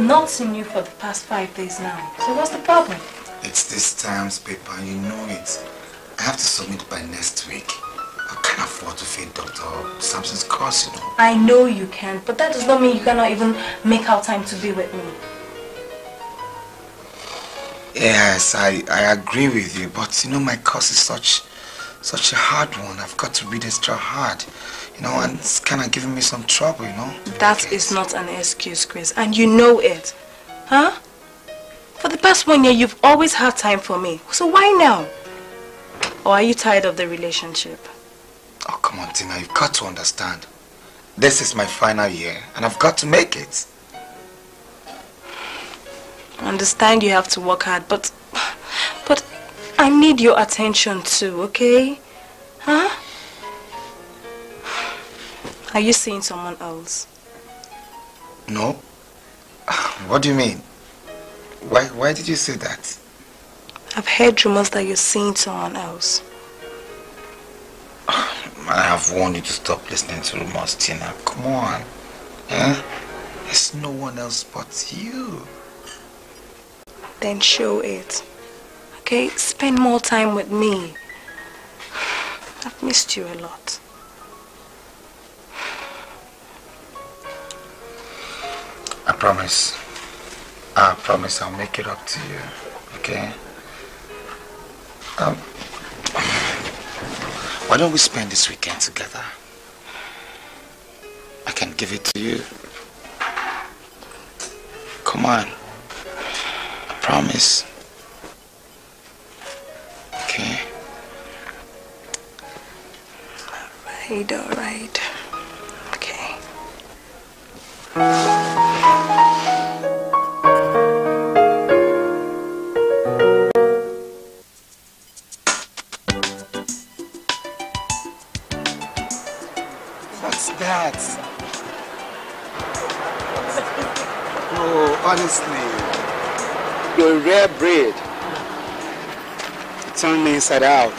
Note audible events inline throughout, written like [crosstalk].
I have not seen you for the past five days now. So what's the problem? It's this time's paper, you know it. I have to submit by next week. I can't afford to feed Dr. Sampson's course, you know. I know you can, but that does not mean you cannot even make out time to be with me. Yes, I, I agree with you, but you know my course is such such a hard one. I've got to read extra hard, you know, and it's kind of giving me some trouble, you know. That is not an excuse, Chris, and you know it. Huh? For the past one year, you've always had time for me. So why now? Or are you tired of the relationship? Oh, come on, Tina, you've got to understand. This is my final year, and I've got to make it. I understand you have to work hard, but... But I need your attention too, okay? Huh? Are you seeing someone else? No. [sighs] What do you mean? Why, why did you say that? I've heard rumors that you're seeing someone else. [sighs] I have warned you to stop listening to rumors, Tina. Come on. Yeah? There's no one else but you. Then show it. Okay? Spend more time with me. [sighs] I've missed you a lot. Promise. I promise I'll make it up to you. Okay? Um, why don't we spend this weekend together? I can give it to you. Come on. I promise. Okay? Alright, alright. Okay. Rare breed. You turn me inside out.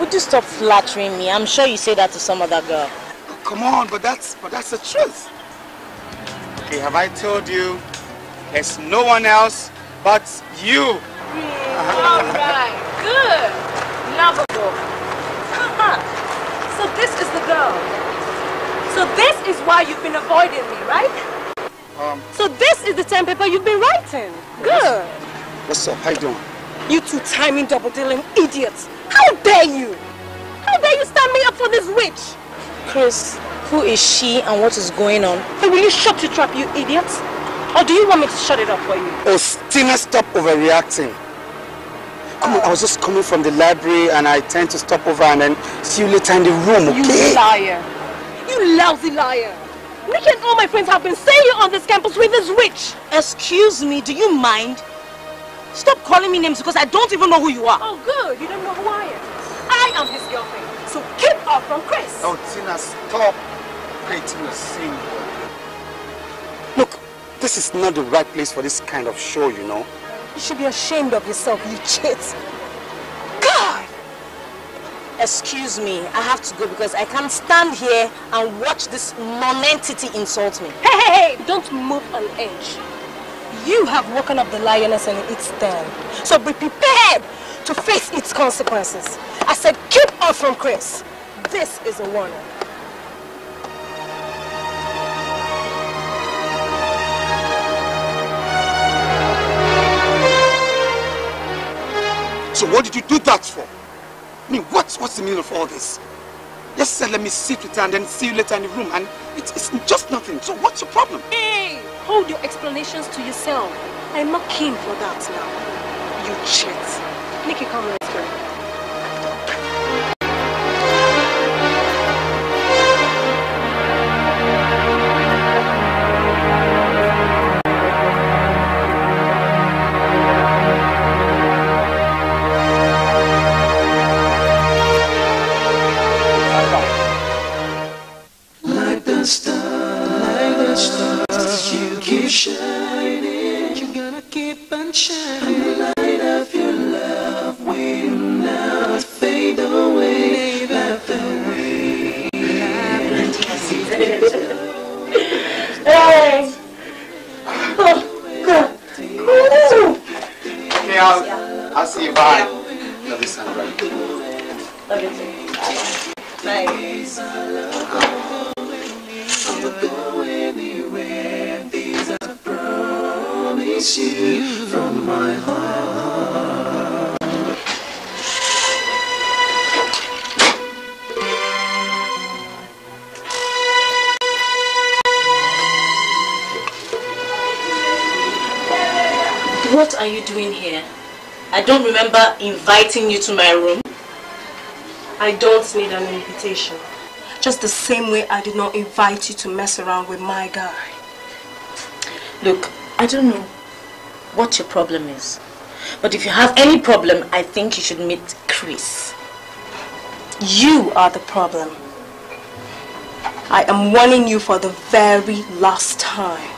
Would you stop flattering me? I'm sure you say that to some other girl. Oh, come on, but that's but that's the truth. Okay, have I told you there's no one else but you? Alright, good. Lovable. so this is the girl. So this is why you've been avoiding me, right? Um, So this is the time paper you've been writing. Good. What's up? How you doing? You two timing double dealing idiots. How dare you? How dare you stand me up for this witch? Chris, who is she and what is going on? Hey, will you shut your trap, you idiots? Or do you want me to shut it up for you? Oh, Tina, stop overreacting. Come on, I was just coming from the library and I tend to stop over and then see you later in the room, okay? You liar. You lousy liar. Nick and all my friends have been saying you're on this campus with this witch. Excuse me, do you mind? Stop calling me names because I don't even know who you are. Oh, good. You don't know who I am. I am his girlfriend. So keep off from Chris. Oh, Tina, stop creating a scene. Look, this is not the right place for this kind of show, you know. You should be ashamed of yourself, you cheat. God! Excuse me, I have to go because I can't stand here and watch this non-entity insult me. Hey, hey, hey, don't move an inch. You have woken up the lioness and its den. So be prepared to face its consequences. I said keep off from Chris. This is a warning. So what did you do that for? I mean, what's, what's the meaning of all this? Just said, let me sit with her and then see you later in the room. And it's, it's just nothing. So what's your problem? Hey, hold your explanations to yourself. I'm not keen for that now. You cheat. Nikki, come, let's remember inviting you to my room. I don't need an invitation. Just the same way I did not invite you to mess around with my guy. Look, I don't know what your problem is. But if you have any problem, I think you should meet Chris. You are the problem. I am warning you for the very last time.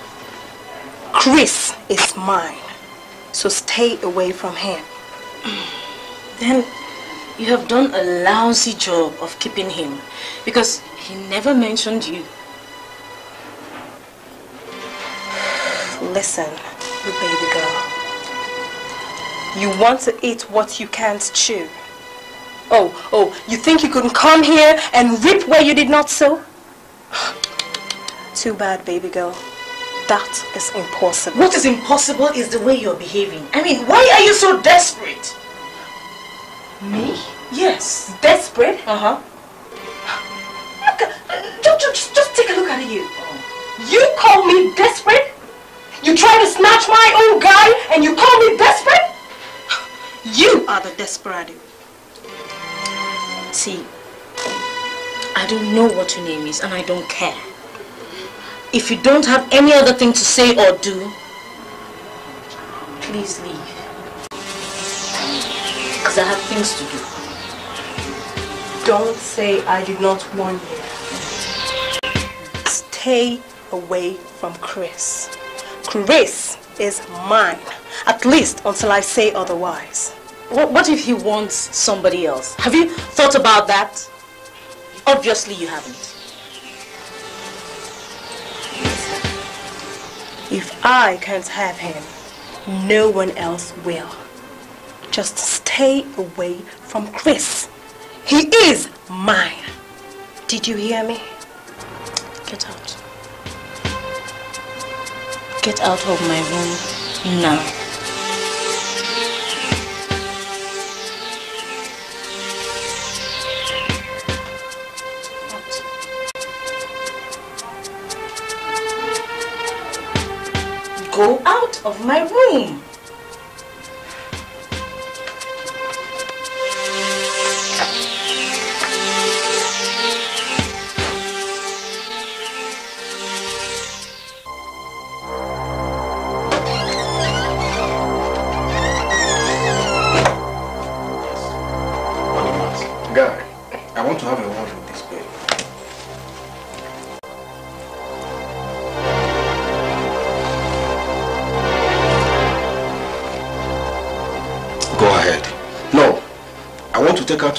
Chris is mine. So stay away from him. Then you have done a lousy job of keeping him because he never mentioned you. Listen, you baby girl. You want to eat what you can't chew. Oh, oh, you think you can come here and reap where you did not sow? [gasps] Too bad, baby girl. That is impossible. What is impossible is the way you're behaving. I mean, why are you so desperate? Me? Yes. Desperate? Uh-huh. Look, just, just, just take a look at you. You call me desperate? You try to snatch my own guy and you call me desperate? You are the desperado. See, I don't know what your name is and I don't care. If you don't have any other thing to say or do, please leave. Because I have things to do. Don't say I did not warn you. Stay away from Chris. Chris is mine. At least until I say otherwise. What, what if he wants somebody else? Have you thought about that? Obviously you haven't. If I can't have him, no one else will. Just stay away from Chris. He is mine. Did you hear me? Get out. Get out of my room now. Go out of my room.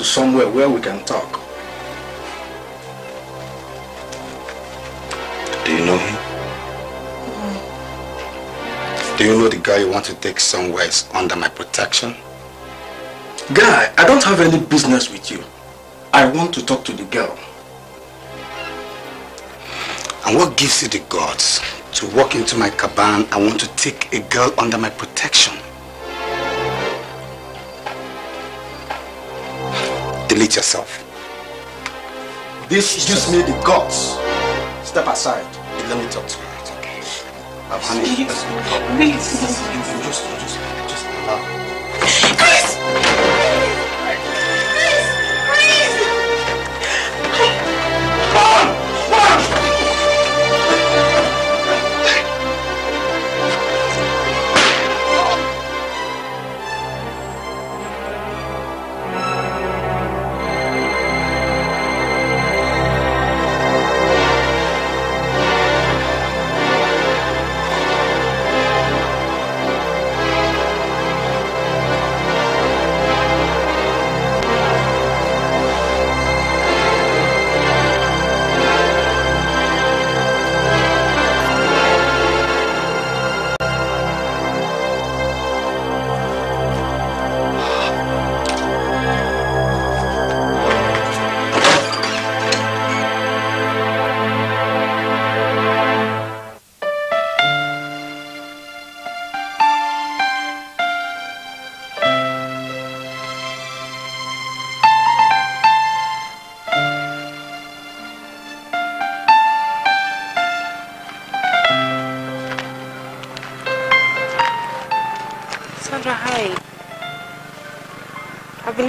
Somewhere where we can talk. Do you know him? Do you know the guy you want to take somewhere is under my protection? Guy, I don't have any business with you. I want to talk to the girl. And what gives you the guts to walk into my cabin and want to take a girl under my protection? Yourself. This gives me the guts. Step aside. Let me talk to her. It's okay. I've honey. Let's go. Please. You, you just, you just,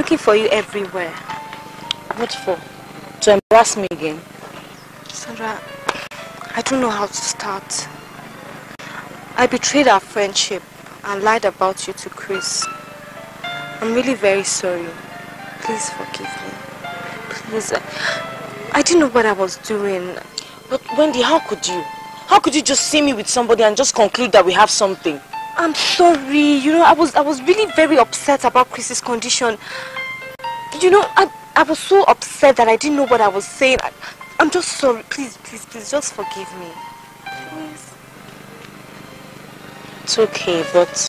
looking for you everywhere. What for? To embarrass me again? Sandra, I don't know how to start. I betrayed our friendship and lied about you to Chris. I'm really very sorry. Please forgive me. Please. I, I didn't know what I was doing. But Wendy, how could you? How could you just see me with somebody and just conclude that we have something? I'm sorry. You know, I was I was really very upset about Chris's condition. You know, I I was so upset that I didn't know what I was saying. I, I'm just sorry. Please, please, please, just forgive me. Please. It's okay, but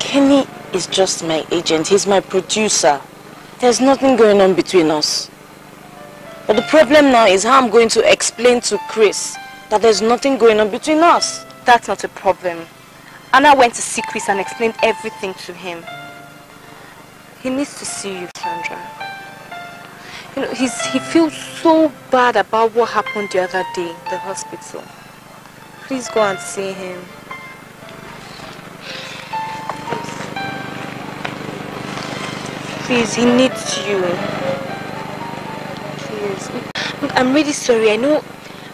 Kenny is just my agent. He's my producer. There's nothing going on between us. But the problem now is how I'm going to explain to Chris that there's nothing going on between us. That's not a problem. Anna went to see Chris and explained everything to him. He needs to see you, Sandra. You know, he's, he feels so bad about what happened the other day in the hospital. Please go and see him. Please, he needs you. Please. I'm really sorry. I know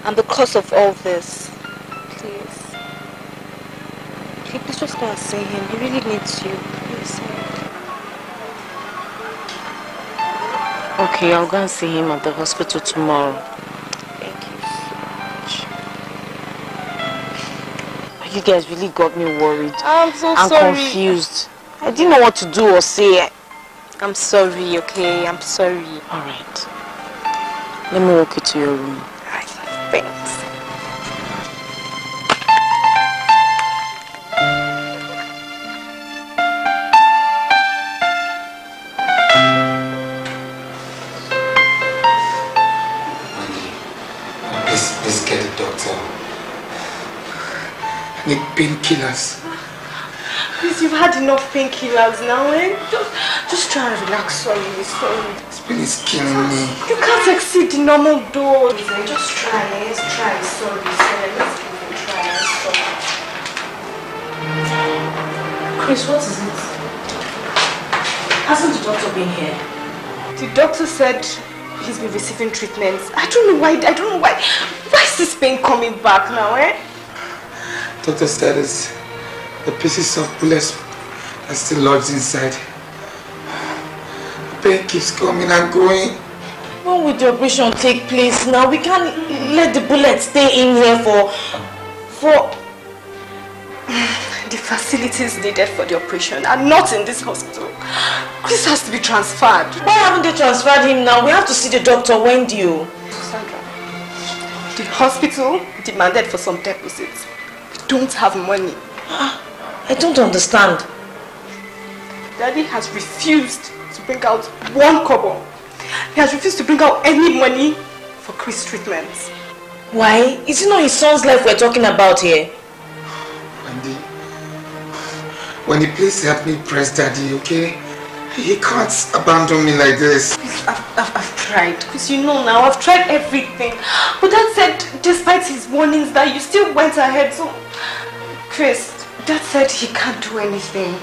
I'm the cause of all this. Please, please just go and see him. He really needs you. Please. Okay, I'll go and see him at the hospital tomorrow. Thank you so much. You guys really got me worried I'm so sorry. I'm confused. I didn't know what to do or say. I'm sorry, okay? I'm sorry. Alright. Let me walk you to your room. Alright, thanks. Need painkillers. Please, you've had enough painkillers now, eh? Just, just try and relax. Sorry, sorry. This pain is killing me. You can't exceed the normal dose. eh? Just try, eh? Let's try. Sorry, sorry. Let's give it a try. eh? Sorry. Chris, what is it? Hasn't the doctor been here? The doctor said he's been receiving treatments. I don't know why. I don't know why. Why is this pain coming back now, eh? Doctor said it's the pieces of bullets that still lodged inside. The pain keeps coming and going. When will the operation take place now? We can't let the bullet stay in here for... for... [sighs] The facilities needed for the operation are not in this hospital. Chris has to be transferred. Why haven't they transferred him now? We have to see the doctor, Wendy. oh. Sandra, the hospital demanded for some deposits. We don't have money. [gasps] I don't understand. Daddy has refused to bring out one kobo. He has refused to bring out any money for Chris treatments. Why? Is it not his son's life we're talking about here? Wendy, Wendy, please help me press daddy, okay? He can't abandon me like this. Please, I've, I've, I've tried. Because you know now, I've tried everything. But that said, despite his warnings, that you still went ahead. So, Chris, that said he can't do anything.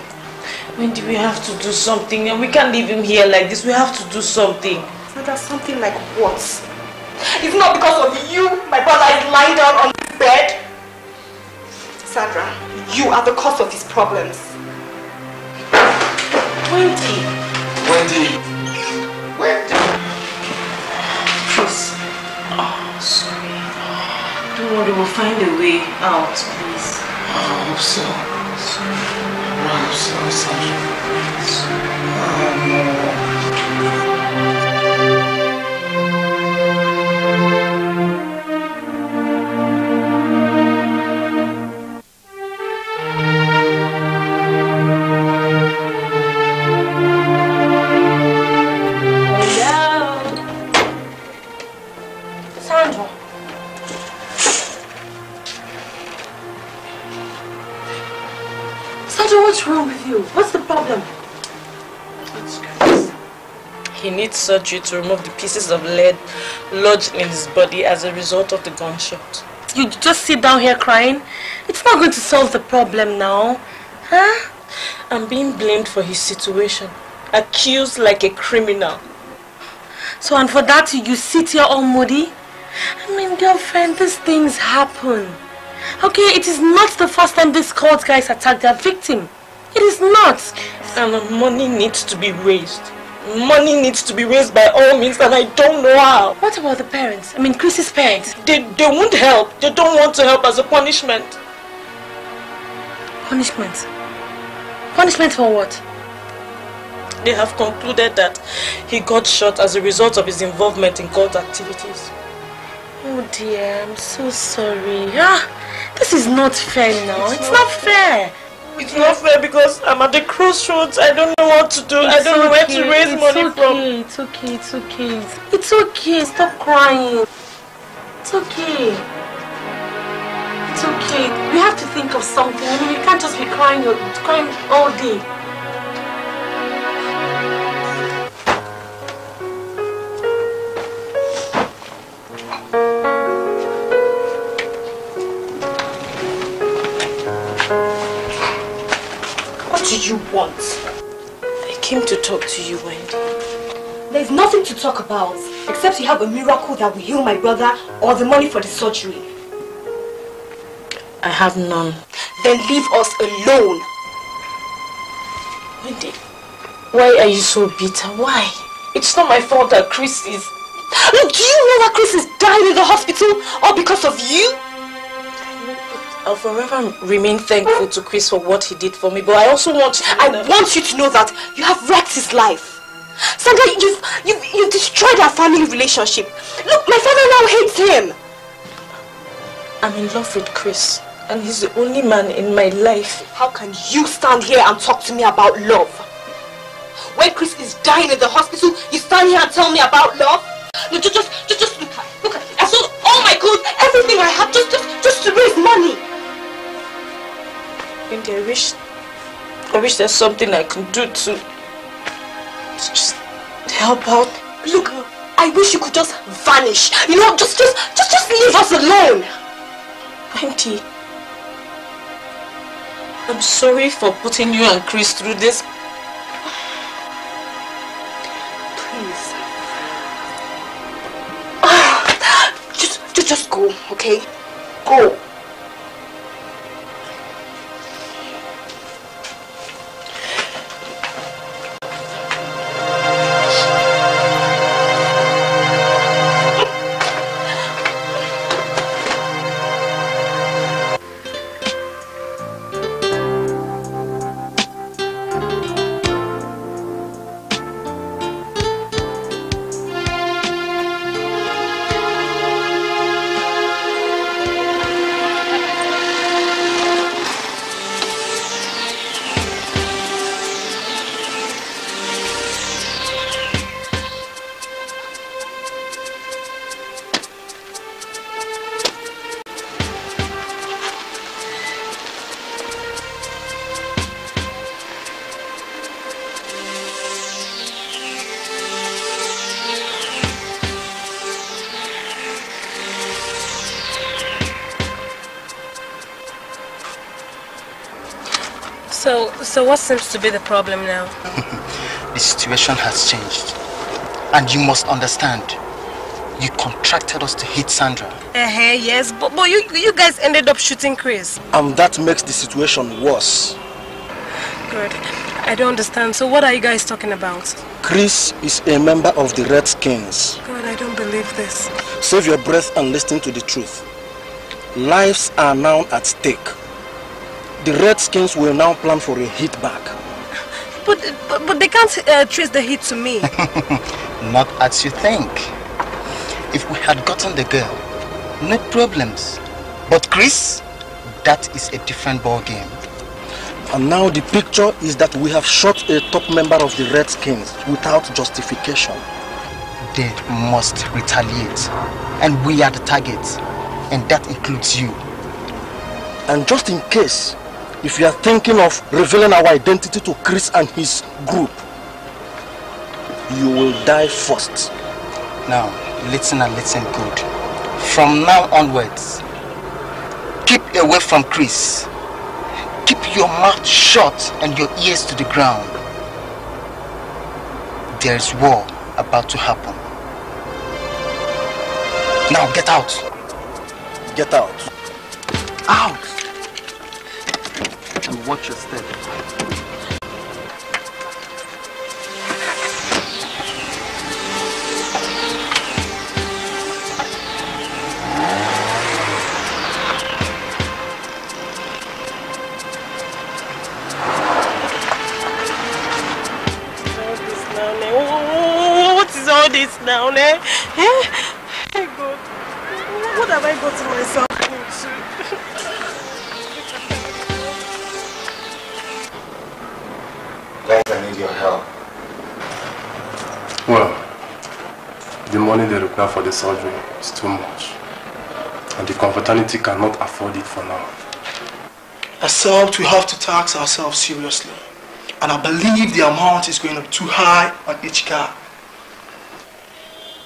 Wendy, we have to do something and we can't leave him here like this. We have to do something. So that's something like what? It's not because of you my brother is lying down on his bed. Sandra, you are the cause of his problems. Wendy. Wendy, Wendy. Please. Oh, sorry. Don't worry, we'll find a way out, please. I hope so. I hope so, Sandra. Oh, no. Sandra, what's wrong with you? What's the problem? He needs surgery to remove the pieces of lead lodged in his body as a result of the gunshot. You just sit down here crying? It's not going to solve the problem now. Huh? I'm being blamed for his situation. Accused like a criminal. So, and for that, you sit here all moody? I mean, girlfriend, these things happen. Okay, it is not the first time these cult guys attack their victim. It is not. And money needs to be raised. Money needs to be raised by all means and I don't know how. What about the parents? I mean, Chris's parents? They, they won't help. They don't want to help as a punishment. Punishment? Punishment for what? They have concluded that he got shot as a result of his involvement in cult activities. Oh dear, I'm so sorry. Ah, this is not fair now. It's, it's not, not fair. It's not fair because I'm at the crossroads. I don't know what to do. It's I don't okay. know where to raise it's money okay. from. It's okay. It's okay. It's okay. Stop crying. It's okay. It's okay. We have to think of something. I mean, you can't just be crying, crying all day. Did you want? I came to talk to you, Wendy. There's nothing to talk about, except you have a miracle that will heal my brother or the money for the surgery. I have none. Then leave us alone. Wendy, why are you so bitter? Why? It's not my fault that Chris is... Look, do you know that Chris is dying in the hospital all because of you? I'll forever remain thankful to Chris for what he did for me, but I also want I want you to know that you have wrecked his life. Sandra, you've, you've, you've destroyed our family relationship. Look, my father now hates him. I'm in love with Chris, and he's the only man in my life. How can you stand here and talk to me about love? When Chris is dying in the hospital, you stand here and tell me about love? No, just, just, just, just look at, look at, I sold oh all my goods, everything I have, just, just, just to raise money. Wendy, I wish, I wish there's something I can do to, to just help out. Look, I wish you could just vanish. You know, just, just, just, just leave us alone. Auntie, I'm sorry for putting you and Chris through this. Please. Ah, just, just, just go, okay? Go. So, so what seems to be the problem now? [laughs] the situation has changed. And you must understand, you contracted us to hit Sandra. Uh -huh, yes, but, but you, you guys ended up shooting Chris. And that makes the situation worse. Good. I don't understand. So what are you guys talking about? Chris is a member of the Redskins. God, I don't believe this. Save your breath and listen to the truth. Lives are now at stake the Redskins will now plan for a hit back. But, but, but they can't uh, trace the hit to me. [laughs] Not as you think. If we had gotten the girl, no problems. But Chris, that is a different ball game. And now the picture is that we have shot a top member of the Redskins without justification. They must retaliate. And we are the target. And that includes you. And just in case if you are thinking of revealing our identity to Chris and his group, you will die first. Now, listen and listen good. From now onwards, keep away from Chris. keep your mouth shut and your ears to the ground. There is war about to happen. Now get out. Get out. Watch your step. For the surgery is too much. And the confraternity cannot afford it for now. Except we have to tax ourselves seriously. And I believe the amount is going to be too high on each car.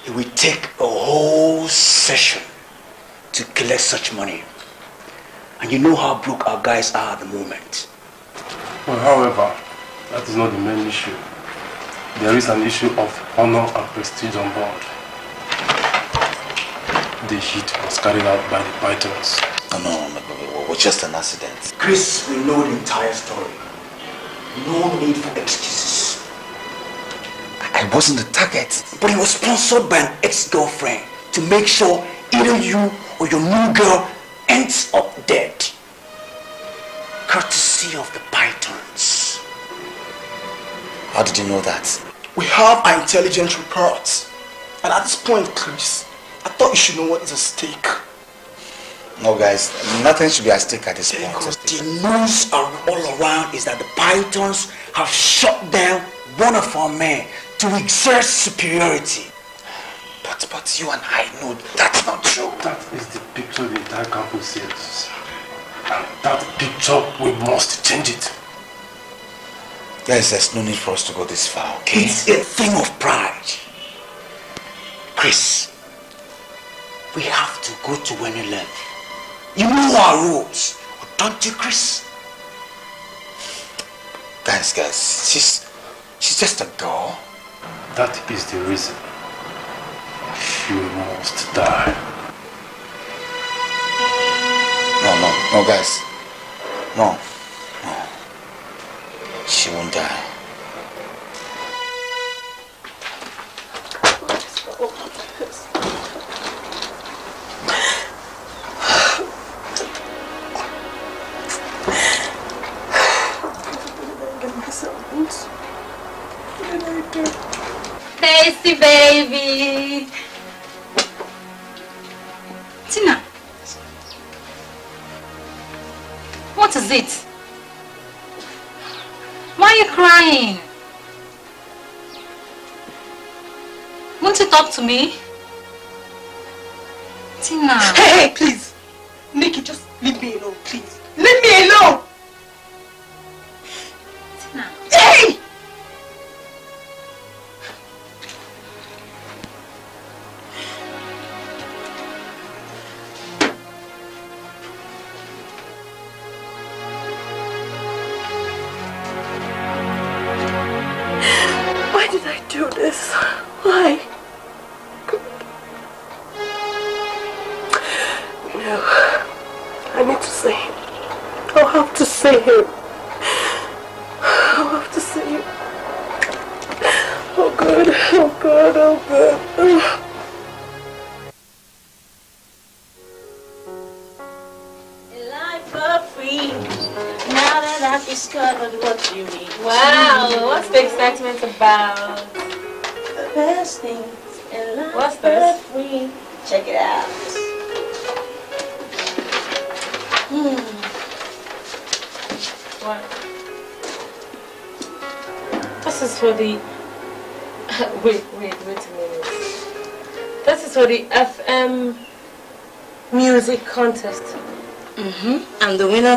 It will take a whole session to collect such money. And you know how broke our guys are at the moment. Well, however, that is not the main issue. There is an issue of honor and prestige on board. The hit was carried out by the Pythons. No, no, no, no, it was just an accident. Chris, we know the entire story. No need for excuses. I wasn't the target. But it was sponsored by an ex-girlfriend to make sure either you or your new girl ends up dead. Courtesy of the Pythons. How did you know that? We have our intelligence reports. And at this point, Chris, I thought you should know what is at stake. No, guys, nothing should be at stake at this point. Because the news are all around is that the Pythons have shot down one of our men to exert superiority. But, but you and I know that's not true. That is the picture the entire campus sees. And that picture, we must change it. Guys, there's no need for us to go this far, okay? It's a thing of pride. Chris, we have to go to Wenilev. You know our rules, don't you, Chris? Guys, guys, she's she's just a girl. That is the reason. You must die. No, no, no, guys. No, no. She won't die. Tasty baby. Tina. What is it? Why are you crying? Won't you talk to me? Tina. Hey, hey, please. Nikki, just leave me alone, please. Leave me alone!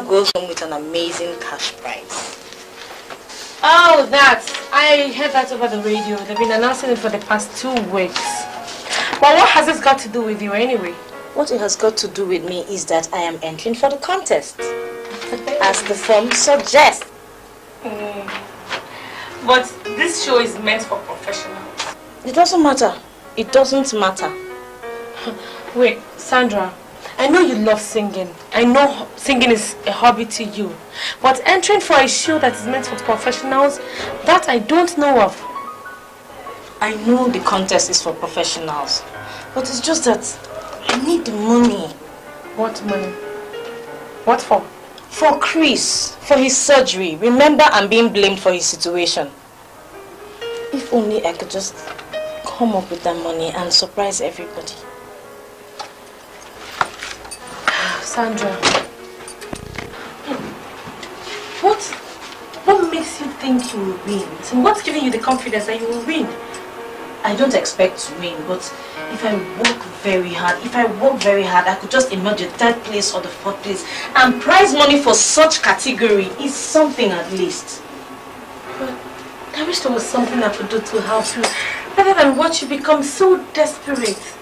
Goes home with an amazing cash prize. Oh, that! I heard that over the radio. They've been announcing it for the past two weeks. But what has this got to do with you anyway? What it has got to do with me is that I am entering for the contest. as the form suggests. Mm. But this show is meant for professionals. It doesn't matter. It doesn't matter. [laughs] Wait, Sandra, I know you love singing. I know singing is a hobby to you. But entering for a show that is meant for professionals, that I don't know of. I know the contest is for professionals. But it's just that I need the money. What money? What for? For Chris, for his surgery. Remember, I'm being blamed for his situation. If only I could just come up with that money and surprise everybody. Sandra, what, what makes you think you will win? So what's giving you the confidence that you will win? I don't expect to win, but if I work very hard, if I work very hard, I could just emerge the third place or the fourth place. And prize money for such category is something at least. But I wish there was something I could do to help you, rather than watch you become so desperate.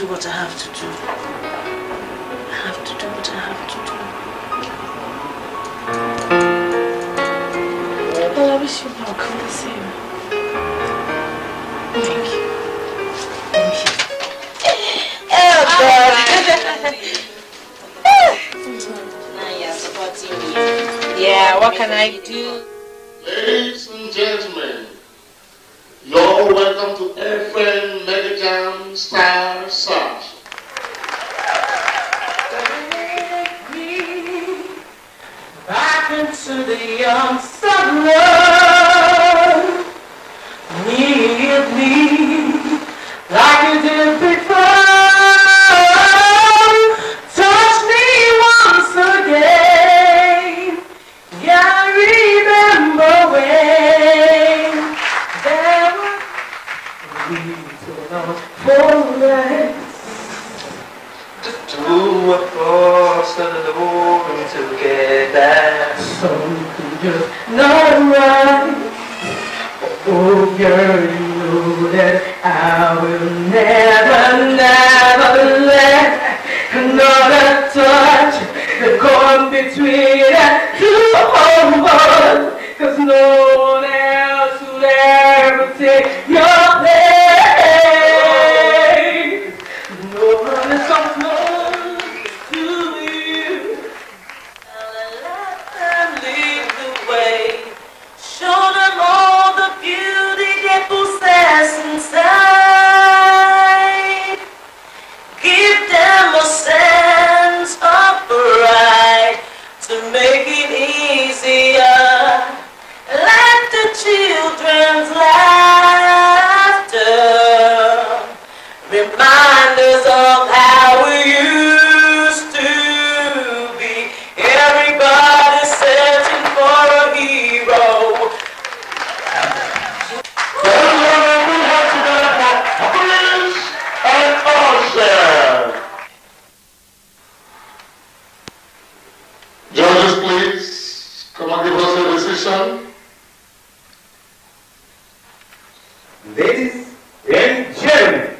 Do what I have to do. I have to do what I have to do. Well, I wish you luck. I'm the same. Thank you. Oh, [laughs] God. you're supporting me. Yeah, what can I do? Ladies and gentlemen, you're welcome to FM Medicam Star Search. Back into the young summer. Together. So you just not right. Oh girl, you know that I will never, never let another touch come between us two us. Cause no one else will ever take your place. Ladies and gentlemen,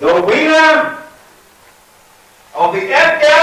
the winner of the FM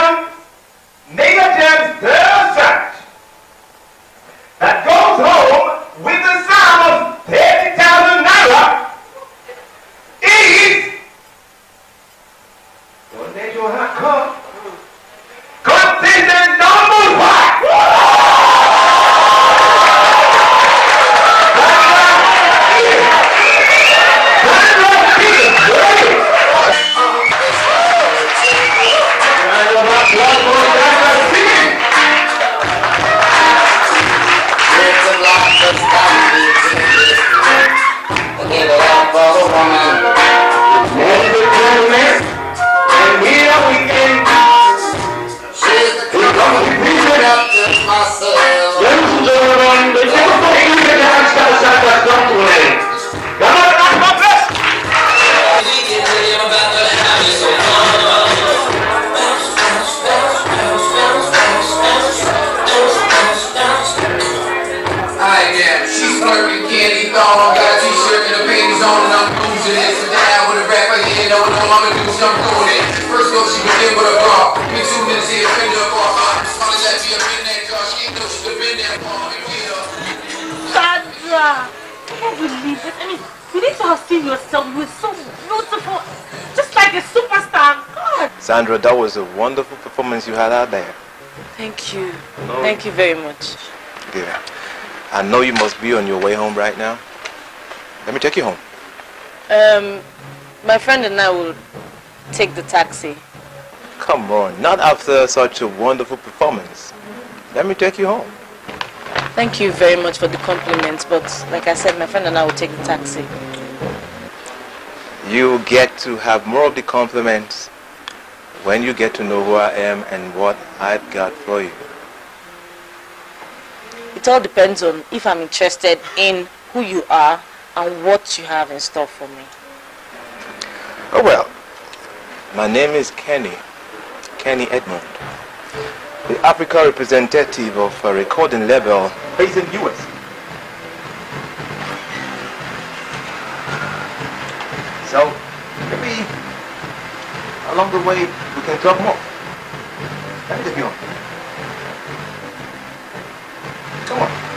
Sandra, that was a wonderful performance you had out there. Thank you. No. Thank you very much. Yeah. I know you must be on your way home right now. Let me take you home. Um, my friend and I will take the taxi. Come on, not after such a wonderful performance. Let me take you home. Thank you very much for the compliments, but like I said, my friend and I will take the taxi. You get to have more of the compliments when you get to know who I am and what I've got for you. It all depends on if I'm interested in who you are and what you have in store for me. Oh well, my name is Kenny, Kenny Edmond, the Africa representative of a recording label based in the US. So, along the way we can talk more. Let me take you on. Come on.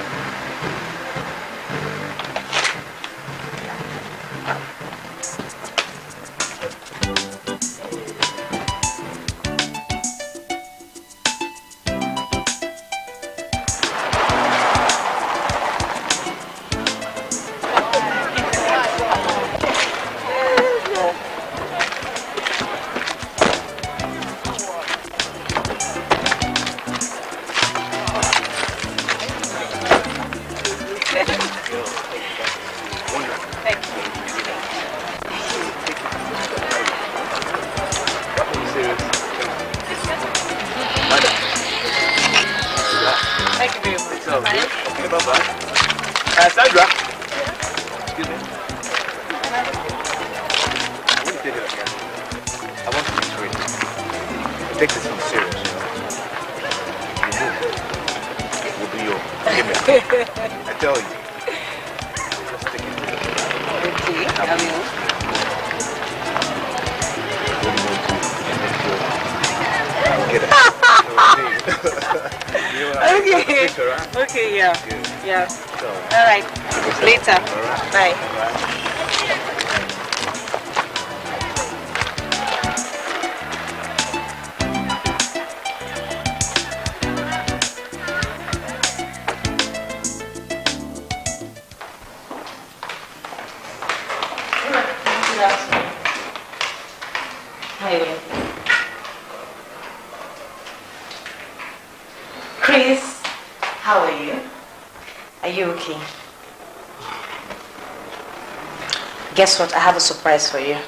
Guess what? I have a surprise for you.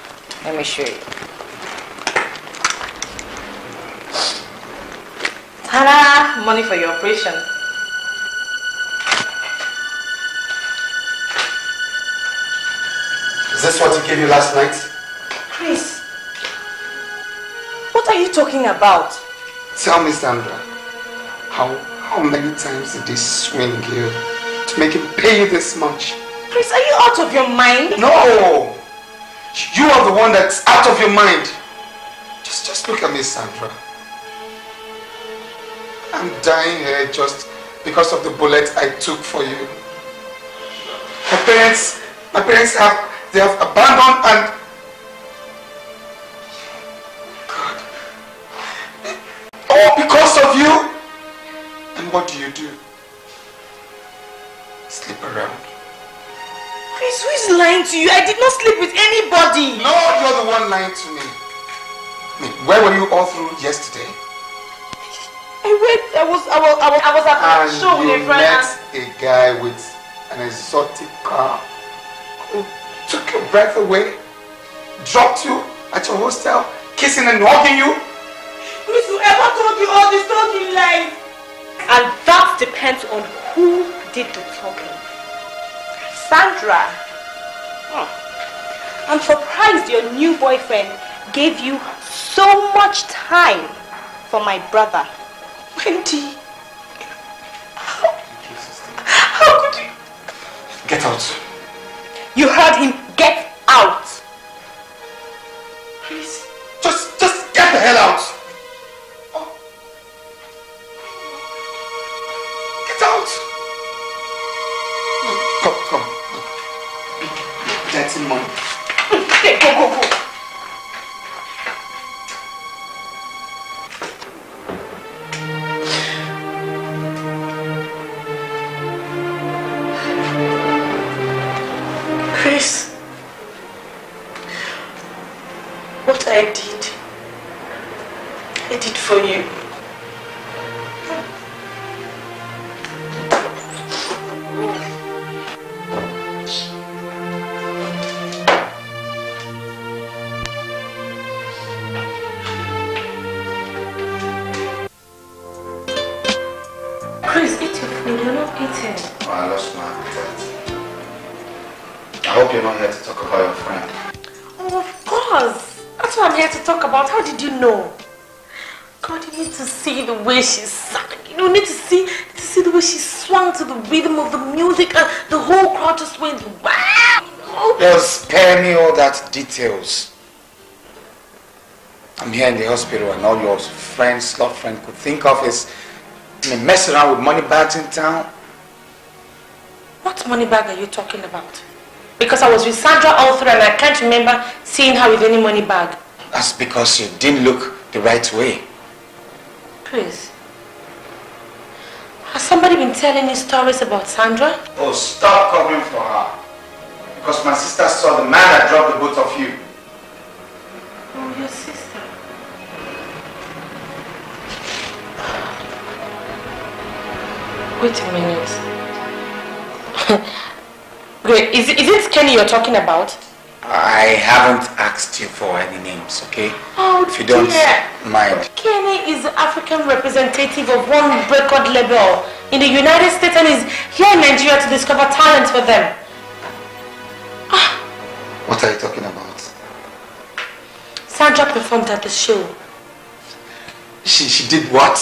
Let me show you. Ta-da! Money for your operation. Is this what he gave you last night? Chris, what are you talking about? Tell me, Sandra, how how many times did he swing you to make him pay you this much? Chris, are you out of your mind? No! You are the one that's out of your mind. Just just look at me, Sandra. I'm dying here just because of the bullet I took for you. My parents, my parents have they have abandoned and were you all through yesterday? I went, I was, I was, I was, I was at a And show with a friend. met a guy with an exotic car who took your breath away, dropped you at your hostel, kissing and hugging you. Chris, whoever told you all this told you lies. And that depends on who did the talking. Sandra. I'm surprised your new boyfriend gave you so much time for my brother. Wendy. How how could you? Get out. You heard him. Details. I'm here in the hospital and all your friends, love friend could think of is I mean, mess around with money bags in town. What money bag are you talking about? Because I was with Sandra all through and I can't remember seeing her with any money bag. That's because you didn't look the right way. Chris, has somebody been telling you stories about Sandra? Oh, stop covering for her. Because my sister saw the man that dropped the both of you. Oh, your sister. Wait a minute. [laughs] Wait, is, it- is it Kenny you're talking about? I haven't asked you for any names, okay? Oh, If you don't dear. mind. Kenny is the African representative of one record label in the United States and is here in Nigeria to discover talent for them. What are you talking about? Sandra performed at the show. She, she did what?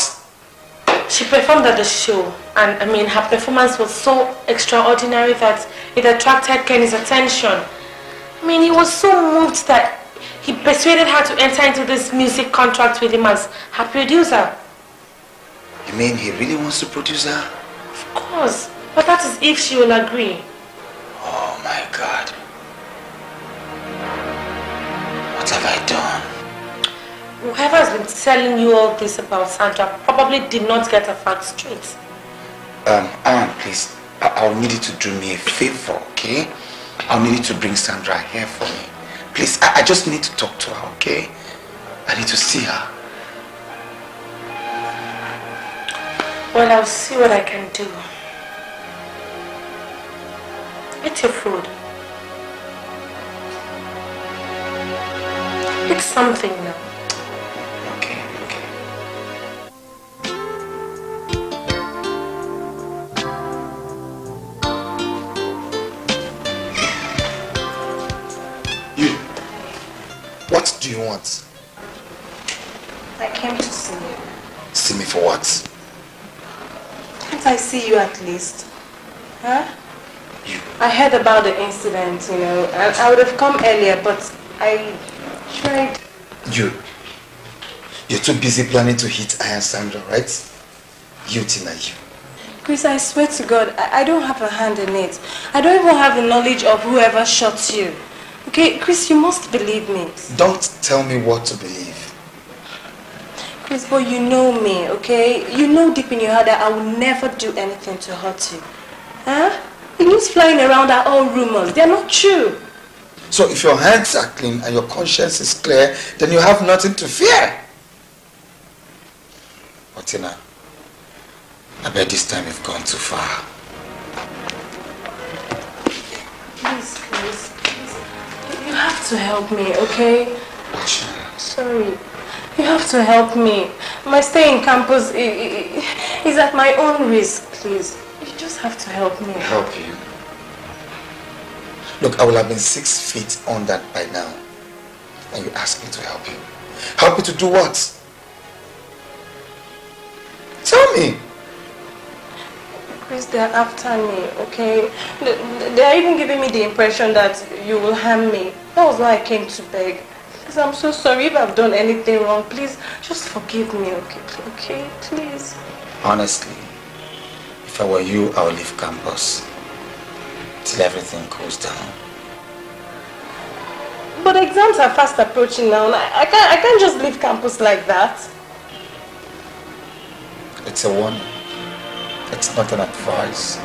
She performed at the show and I mean her performance was so extraordinary that it attracted Kenny's attention. I mean he was so moved that he persuaded her to enter into this music contract with him as her producer. You mean he really wants to produce her? Of course, but that is if she will agree. Oh my god. Whoever has been telling you all this about Sandra probably did not get her facts straight. Um, Anne, please. I- I'll need you to do me a favor, okay? I'll need you to bring Sandra here for me. Please, I, I just need to talk to her, okay? I need to see her. Well, I'll see what I can do. Eat your food. Eat something What do you want? I came to see you. See me for what? Can't I see you at least? Huh? I heard about the incident, you know, and I would have come earlier, but I tried. You. You're too busy planning to hit Iron Sandra, right? You, Tina, you. Chris, I swear to God, I, I don't have a hand in it. I don't even have the knowledge of whoever shot you. Okay, Chris, you must believe me. Don't tell me what to believe. Chris, but you know me, okay? You know deep in your heart that I will never do anything to hurt you. Huh? The news flying around are all rumors. They're not true. So if your hands are clean and your conscience is clear, then you have nothing to fear. But Tina, I bet this time you've gone too far. To help me, okay? Sorry. You have to help me. My stay in campus is at my own risk, please. You just have to help me. Help you? Look, I will have been six feet under by now. And you ask me to help you. Help me to do what? Tell me. They're after me, okay? They- They're even giving me the impression that you will harm me. That was why I came to beg. Please, I'm so sorry if I've done anything wrong. Please, just forgive me, okay? Okay, please. Honestly, if I were you, I would leave campus till everything cools down. But exams are fast approaching now. and I, I can't, I can't just leave campus like that. It's a warning. It's not an advice.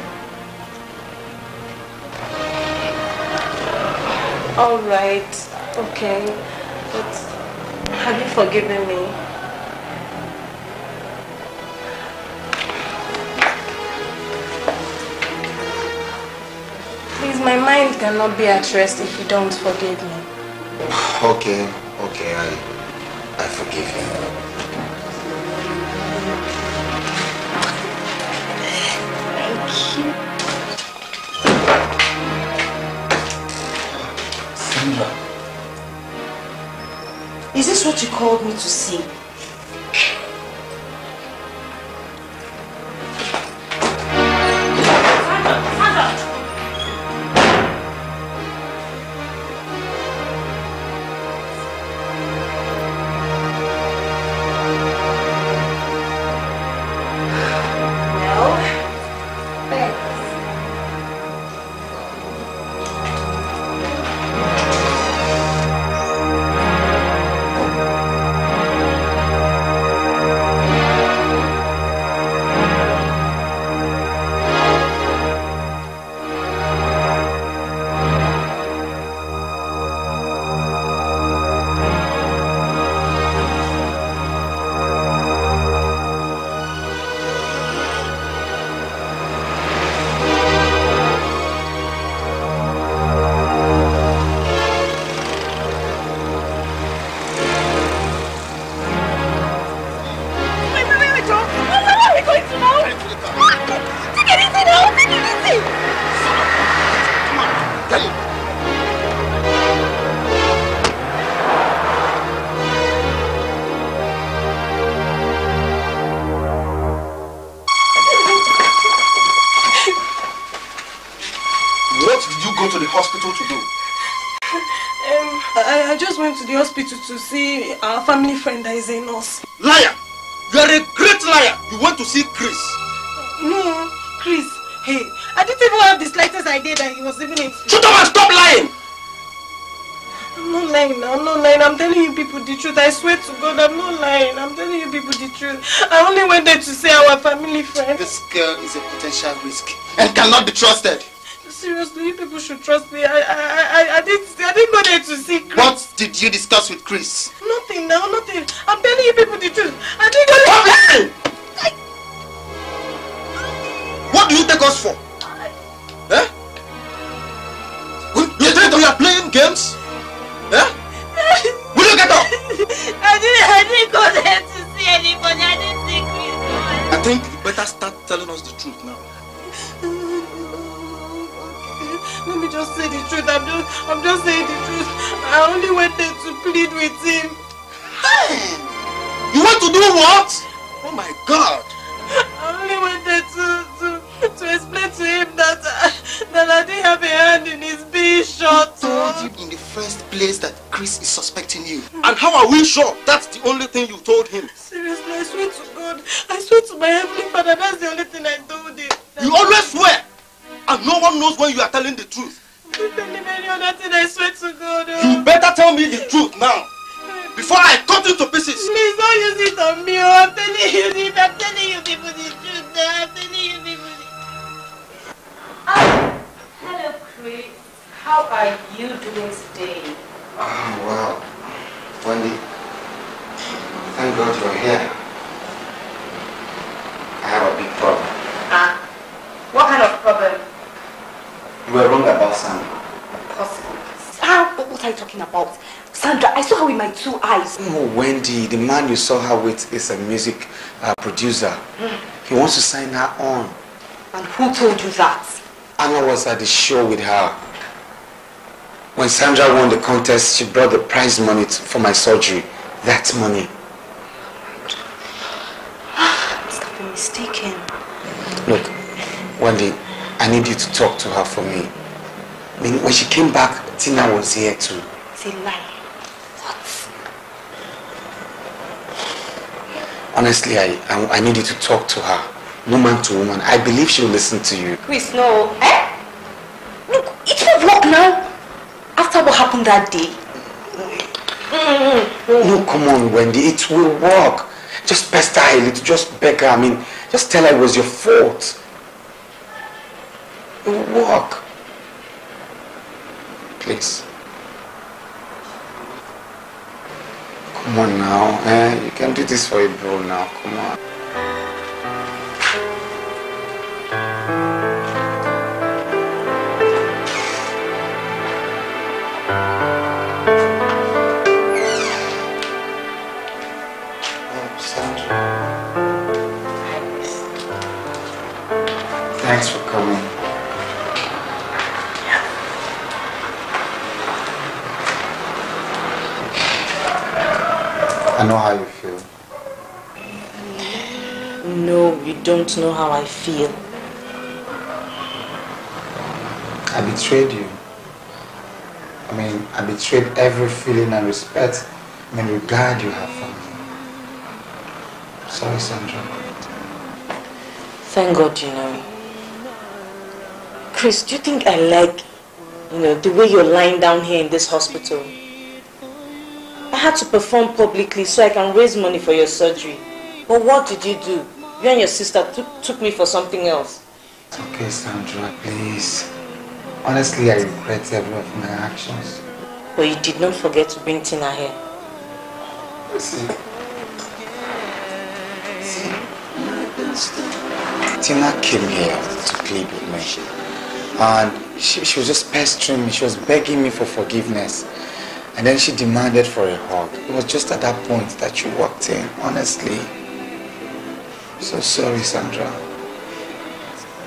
All right, okay. But have you forgiven me? Please, my mind cannot be at rest if you don't forgive me. [sighs] Okay, okay, I, I forgive you. Is this what you called me to see? Hospital to see our family friend that is a nurse. Liar! You are a great liar! You went to see Chris. No, Chris. Hey, I didn't even have the slightest idea that he was even in. Shut up and stop lying! I'm not lying now. I'm not lying. I'm telling you people the truth. I swear to God, I'm not lying. I'm telling you people the truth. I only went there to see our family friend. This girl is a potential risk and cannot be trusted. Seriously, you people should trust me. I, I, I, I didn't, I didn't go there to see Chris. What did you discuss with Chris? Nothing now, nothing. I'm telling you people the truth. I didn't go there. What do you take us for? Eh? You think we are playing games? Eh? Will you get up? [laughs] I didn't, I didn't go there to see anybody. I didn't see Chris. I think you better start telling us the truth now. Let me just say the truth. I'm just, I'm just saying the truth. I only went there to plead with him. You want to do what? Oh my God! I only went there to, to, to explain to him that, uh, that I didn't have a hand in his being shot. told you in the first place that Chris is suspecting you. And how are we sure that's the only thing you told him? Seriously, I swear to God. I swear to my heavenly father, that's the only thing I told him. You always swear! And no one knows when you are telling the truth. Don't tell him any other thing, I swear to God. You better tell me the truth now. Before I cut you to pieces. Please don't use it on me. Oh, I'm telling you this. I'm telling you people the truth. I'm telling you people the Hello, Chris. How are you doing today? Oh, well, Wendy, thank God you're here. I have a big problem. Ah, what kind of problem? You were wrong about Sam. Possible. Ah, what, are you talking about? Sandra, I saw her with my two eyes. No, Wendy, the man you saw her with is a music uh, producer. He wants to sign her on. And who told you that? Anna was at the show with her. When Sandra won the contest, she brought the prize money to, for my surgery. That money. i Must have been mistaken. Look, Wendy, I need you to talk to her for me. I mean, when she came back, Tina was here too. It's a lie. What? Honestly, I, I, I need you to talk to her, woman to woman. I believe she'll listen to you. Chris, no. Eh? Look, it won't work now. After what happened that day. No, come on, Wendy, it will work. Just pester her a little, just beg her. I mean, just tell her it was your fault. Work. Please. Come on now, eh? You can do this for a bro now. Come on. Don't know how I feel. I betrayed you. I mean, I betrayed every feeling and respect, I mean, regard you have for me. Sorry, Sandra. Thank God you know me. Chris, do you think I like, you know, the way you're lying down here in this hospital? I had to perform publicly so I can raise money for your surgery. But what did you do? You and your sister took, took me for something else. It's okay, Sandra, please. Honestly, I regret every of my actions. But you did not forget to bring Tina here. See, Tina came here to plead with me. And she, she was just pestering me. She was begging me for forgiveness. And then she demanded for a hug. It was just at that point that you walked in, honestly. So sorry, Sandra.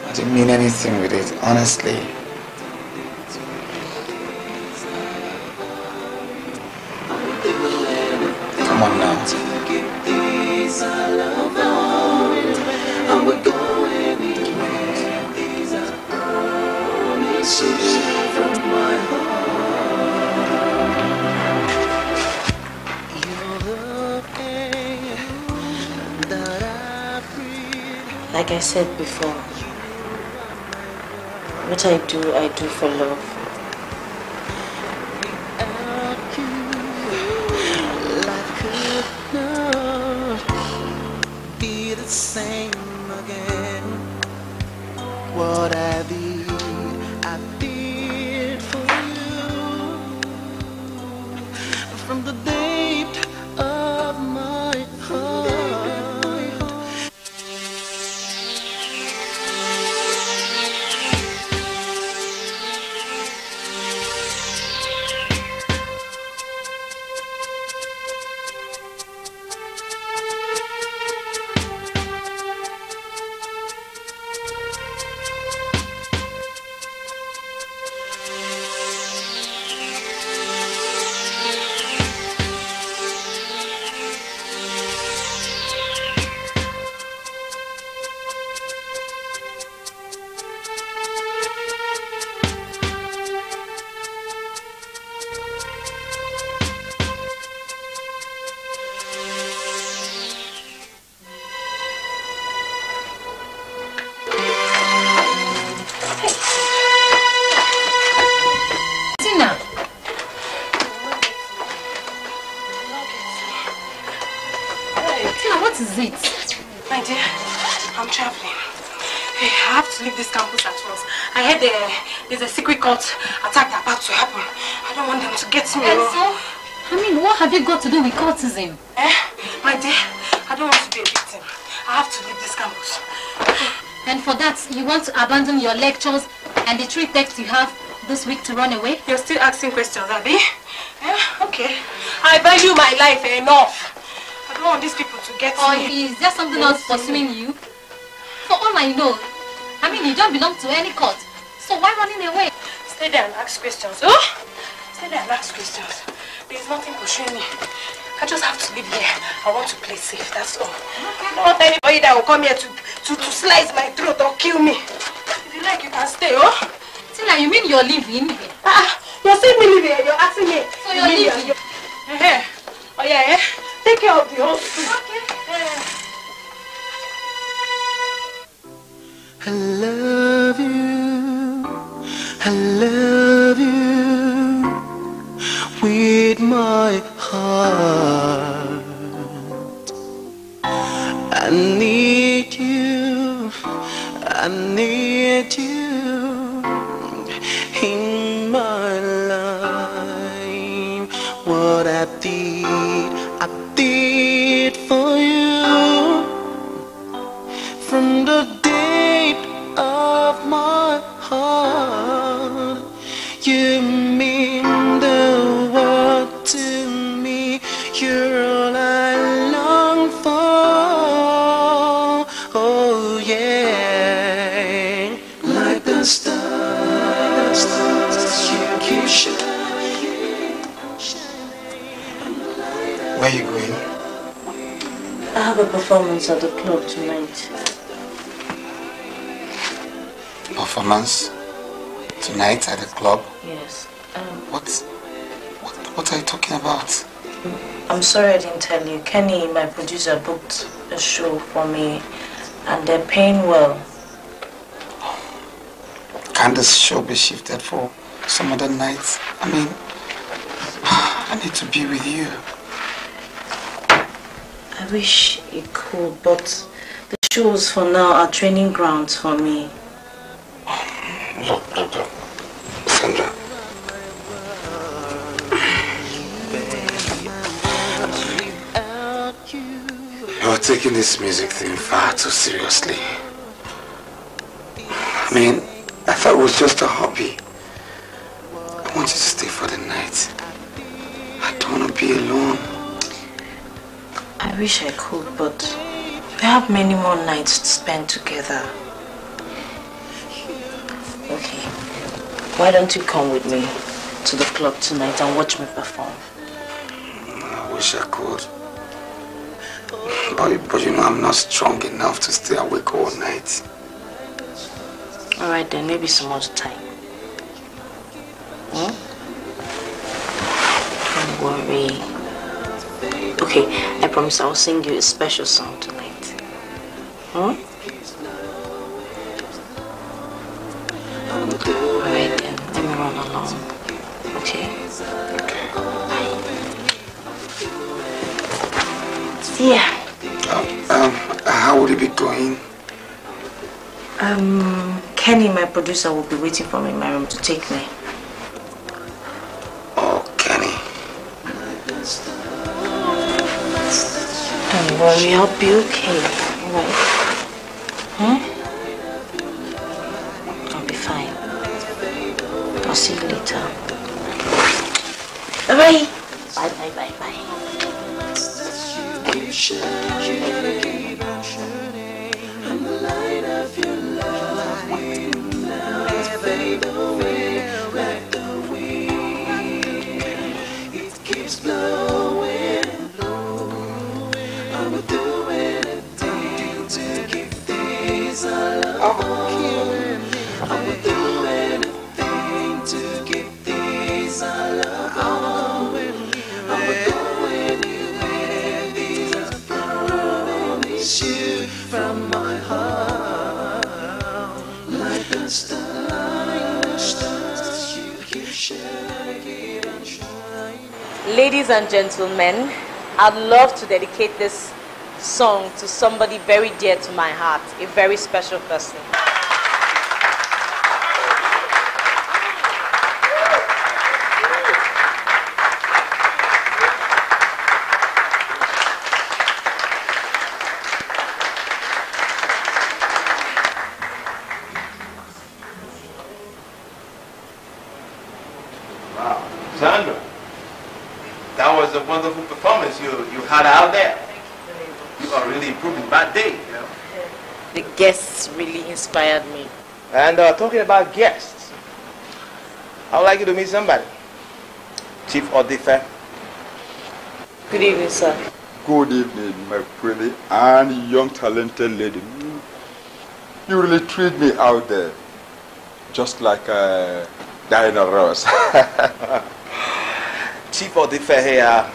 I didn't mean anything with it, honestly. Said before, what I do, I do for love. So, I mean, what have you got to do with cultism? Eh? My dear, I don't want to be a victim. I have to leave this campus. And for that, you want to abandon your lectures and the three texts you have this week to run away? You're still asking questions, Abby? Eh? Okay. I value my life enough. I don't want these people to get Or me. is there something else pursuing you? For all I know, I mean, you don't belong to any cult. So why running away? Stay there and ask questions. Oh? Stay there and ask questions. There's nothing pursuing me. I just have to live here. I want to play safe, that's all. I don't want anybody that will come here to, to, to slice my throat or kill me. If you like, you can stay, oh? Tina, you mean you're leaving? Ah, you're saying me leave here. You're asking me. So you're leave leaving? here. Eh, eh. Oh, yeah, eh? Take care of the hospital. Okay. I love you, I love you heart. I need you, I need you performance at the club tonight. Performance tonight at the club. Yes. Um, What, what, what are you talking about? I'm sorry I didn't tell you. Kenny, my producer, booked a show for me and they're paying well. Can this show be shifted for some other night? I mean, [sighs] I need to be with you. I wish it could, but the shows for now are training grounds for me. Look, look, look. Sandra. You're taking this music thing far too seriously. I mean, I thought it was just a hobby. I want you to stay for the night. I don't want to be alone. I wish I could, but we have many more nights to spend together. Okay, why don't you come with me to the club tonight and watch me perform? I wish I could. But, but you know, I'm not strong enough to stay awake all night. Alright then, maybe some other time. Hmm? Don't worry. Okay, I promise I'll sing you a special song tonight. Hmm? Alright then, let me run along. Okay? Okay. Yeah. Um, how would it be going? Um, Kenny, my producer, will be waiting for me in my room to take me. Don't worry, gentlemen, I'd love to dedicate this song to somebody very dear to my heart, a very special person. Wow. Sandra, that was a wonderful performance you, you had out there. You are really improving by day. You know? The guests really inspired me. And uh, talking about guests, I would like you to meet somebody. Chief Odife. Good evening, sir. Good evening, my pretty and young talented lady. Mm, You really treat me out there just like uh, Diana Ross. [laughs] Chief Odife here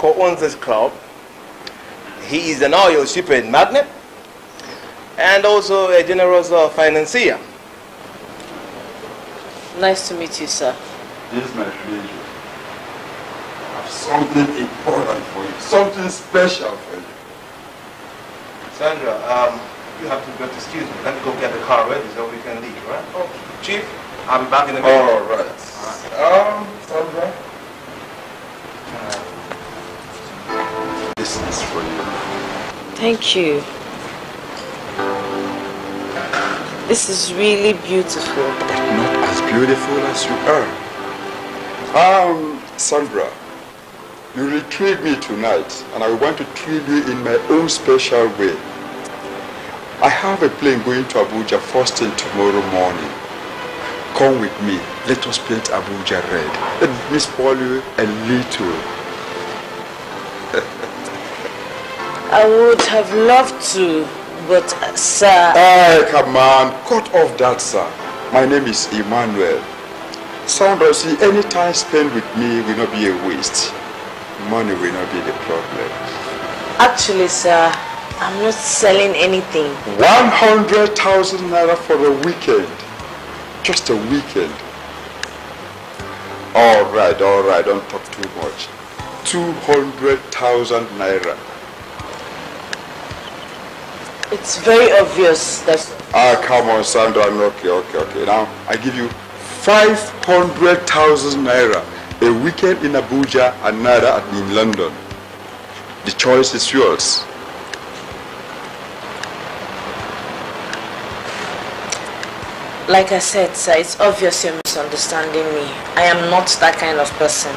co-owns this club. He is an oil shipping magnate and also a generous uh, financier. Nice to meet you, sir. It's my pleasure. I have something important for you, something special for you. Sandra, um, you have to go to excuse me. Let me go get the car ready so we can leave, right? Okay. Chief, I'll be back in a minute. All right. Um, Sandra. Thank you. This is really beautiful. But not as beautiful as you are. Um, Sandra, you will treat me tonight, and I want to treat you in my own special way. I have a plane going to Abuja first thing tomorrow morning. Come with me. Let us paint Abuja red. Let me spoil you a little. I would have loved to, but uh, sir. Hey, come on, cut off that, sir. My name is Emmanuel. Sandra, see, any time spent with me will not be a waste. Money will not be the problem. Actually, sir, I'm not selling anything. 100,000 naira for a weekend. Just a weekend. All right, all right, don't talk too much. 200,000 naira. It's very obvious that Ah, come on, Sandra. Okay, okay, okay. Now, I give you 500,000 naira a weekend in Abuja and another in London. The choice is yours. Like I said, sir, it's obvious you're misunderstanding me. I am not that kind of person.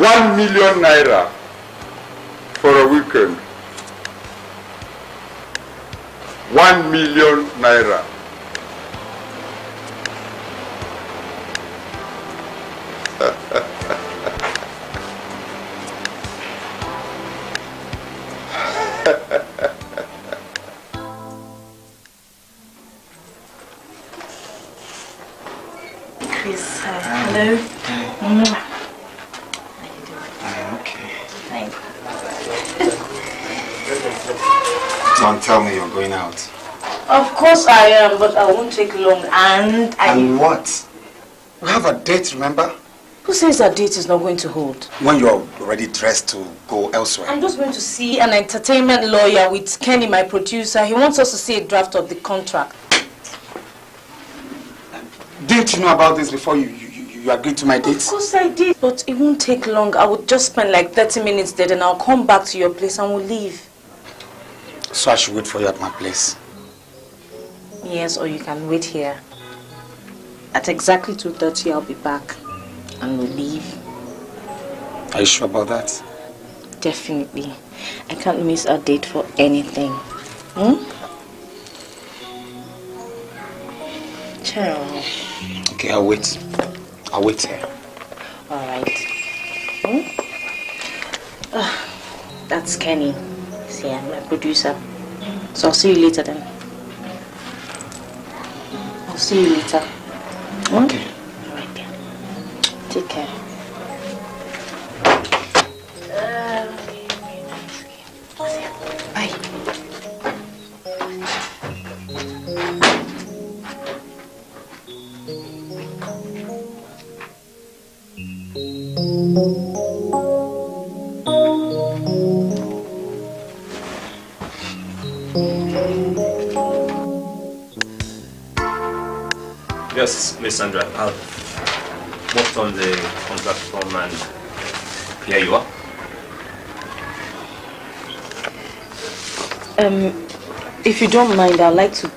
One million naira for a weekend. One million naira. Course I am, but I won't take long. And I. And what? We have a date, remember? Who says that date is not going to hold? When you're already dressed to go elsewhere. I'm just going to see an entertainment lawyer with Kenny, my producer. He wants us to see a draft of the contract. Didn't you know about this before you, you, you, you agreed to my date? Of course I did. But it won't take long. I would just spend like 30 minutes there, and I'll come back to your place and we'll leave. So I should wait for you at my place. Yes, or you can wait here. At exactly 2.30, I'll be back. And we'll leave. Are you sure about that? Definitely. I can't miss our date for anything. Hmm? Ciao. Okay, I'll wait. I'll wait here. All right. Hmm? Ah, that's Kenny. See, I'm my producer. So I'll see you later then. I'll see you later. Hmm? Okay. Right then. Take care. Miss Sandra. I've worked on the contract form and here you are. Um, if you don't mind, I'd like to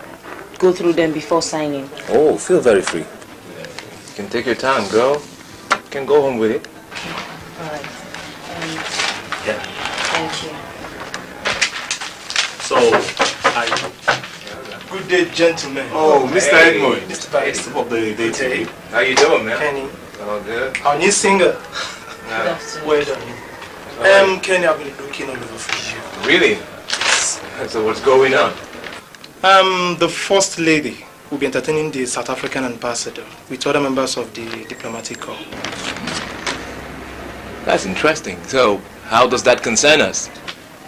go through them before signing. Oh, feel very free. You can take your time, girl. You can go home with it. All right. Um, Yeah. thank you. So, I... Good day, gentlemen. Oh, Mr. Hey, Edmund. Mr. Barrister. What the day to you? How you doing, man? Kenny. Oh, good. Our new singer. Yeah. Well done. Um, Kenny, I've been looking all over for you. Really? So what's going on? Um, the first lady will be entertaining the South African ambassador with other members of the diplomatic corps. That's interesting. So, how does that concern us?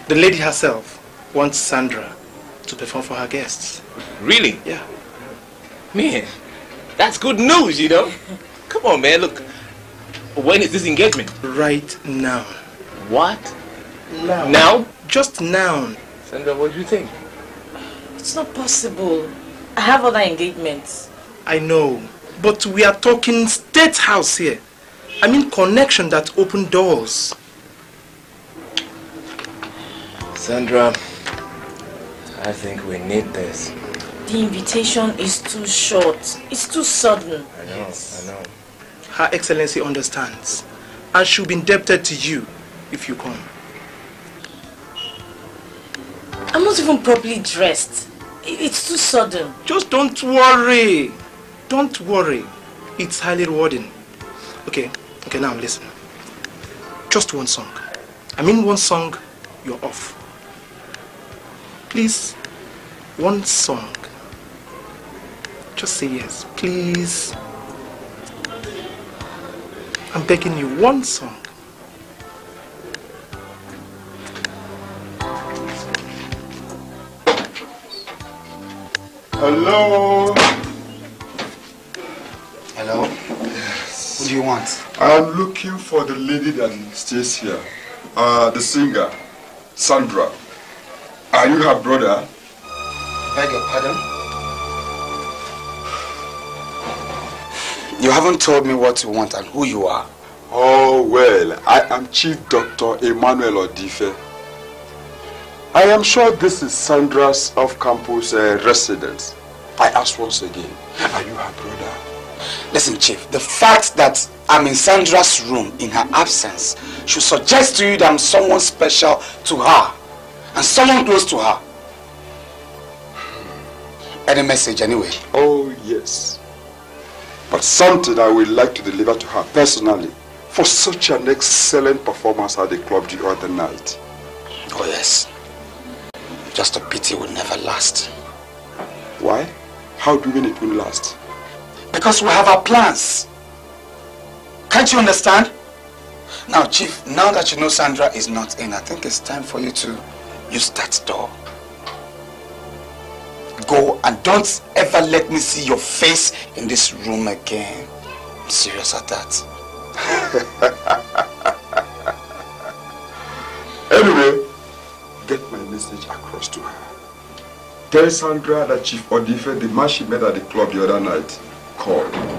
The lady herself wants Sandra to perform for her guests. Really? Yeah. Man, that's good news, you know? Come on, man, look. When is this engagement? Right now. What? Now. Now? Just now. Sandra, what do you think? It's not possible. I have other engagements. I know, but we are talking state house here. I mean connection that open doors. Sandra, I think we need this. The invitation is too short. It's too sudden. I know, I know. Her Excellency understands, and she'll be indebted to you if you come. I'm not even properly dressed. It's too sudden. Just don't worry. Don't worry. It's highly rewarding. Okay, okay, now listen. Just one song. I mean one song, you're off. Please, one song. Just say yes, please. I'm begging you, one song. Hello. Hello? What do you want? I'm looking for the lady that stays here. Uh, the singer, Sandra. Are you her brother? Beg your pardon? You haven't told me what you want and who you are. Oh, well, I am Chief Dr. Emmanuel Odife. I am sure this is Sandra's off-campus uh, residence. I ask once again, are you her brother? Listen, Chief, the fact that I'm in Sandra's room in her absence should suggest to you that I'm someone special to her and someone close to her. Any message anyway? Oh, yes. But something I would like to deliver to her personally for such an excellent performance at the club the other night. Oh, yes. Just a pity it will never last. Why? How do you mean it will last? Because we have our plans. Can't you understand? Now, Chief, now that you know Sandra is not in, I think it's time for you to use that door. Go don't ever let me see your face in this room again. I'm serious at that. [laughs] Anyway, get my message across to her. Tell Sandra that Chief Odife, the man she met at the club the other night, called.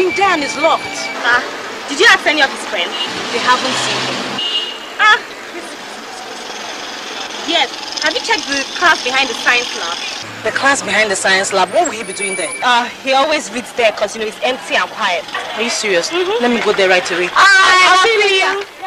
Been there and it's locked. Ah, did you ask any of his friends? They haven't seen him. Ah, yes. Have you checked the class behind the science lab? The class behind the science lab, what will he be doing there? Uh, he always reads there because, you know, it's empty and quiet. Are you serious? Let me go there right away. Ah, I'll see you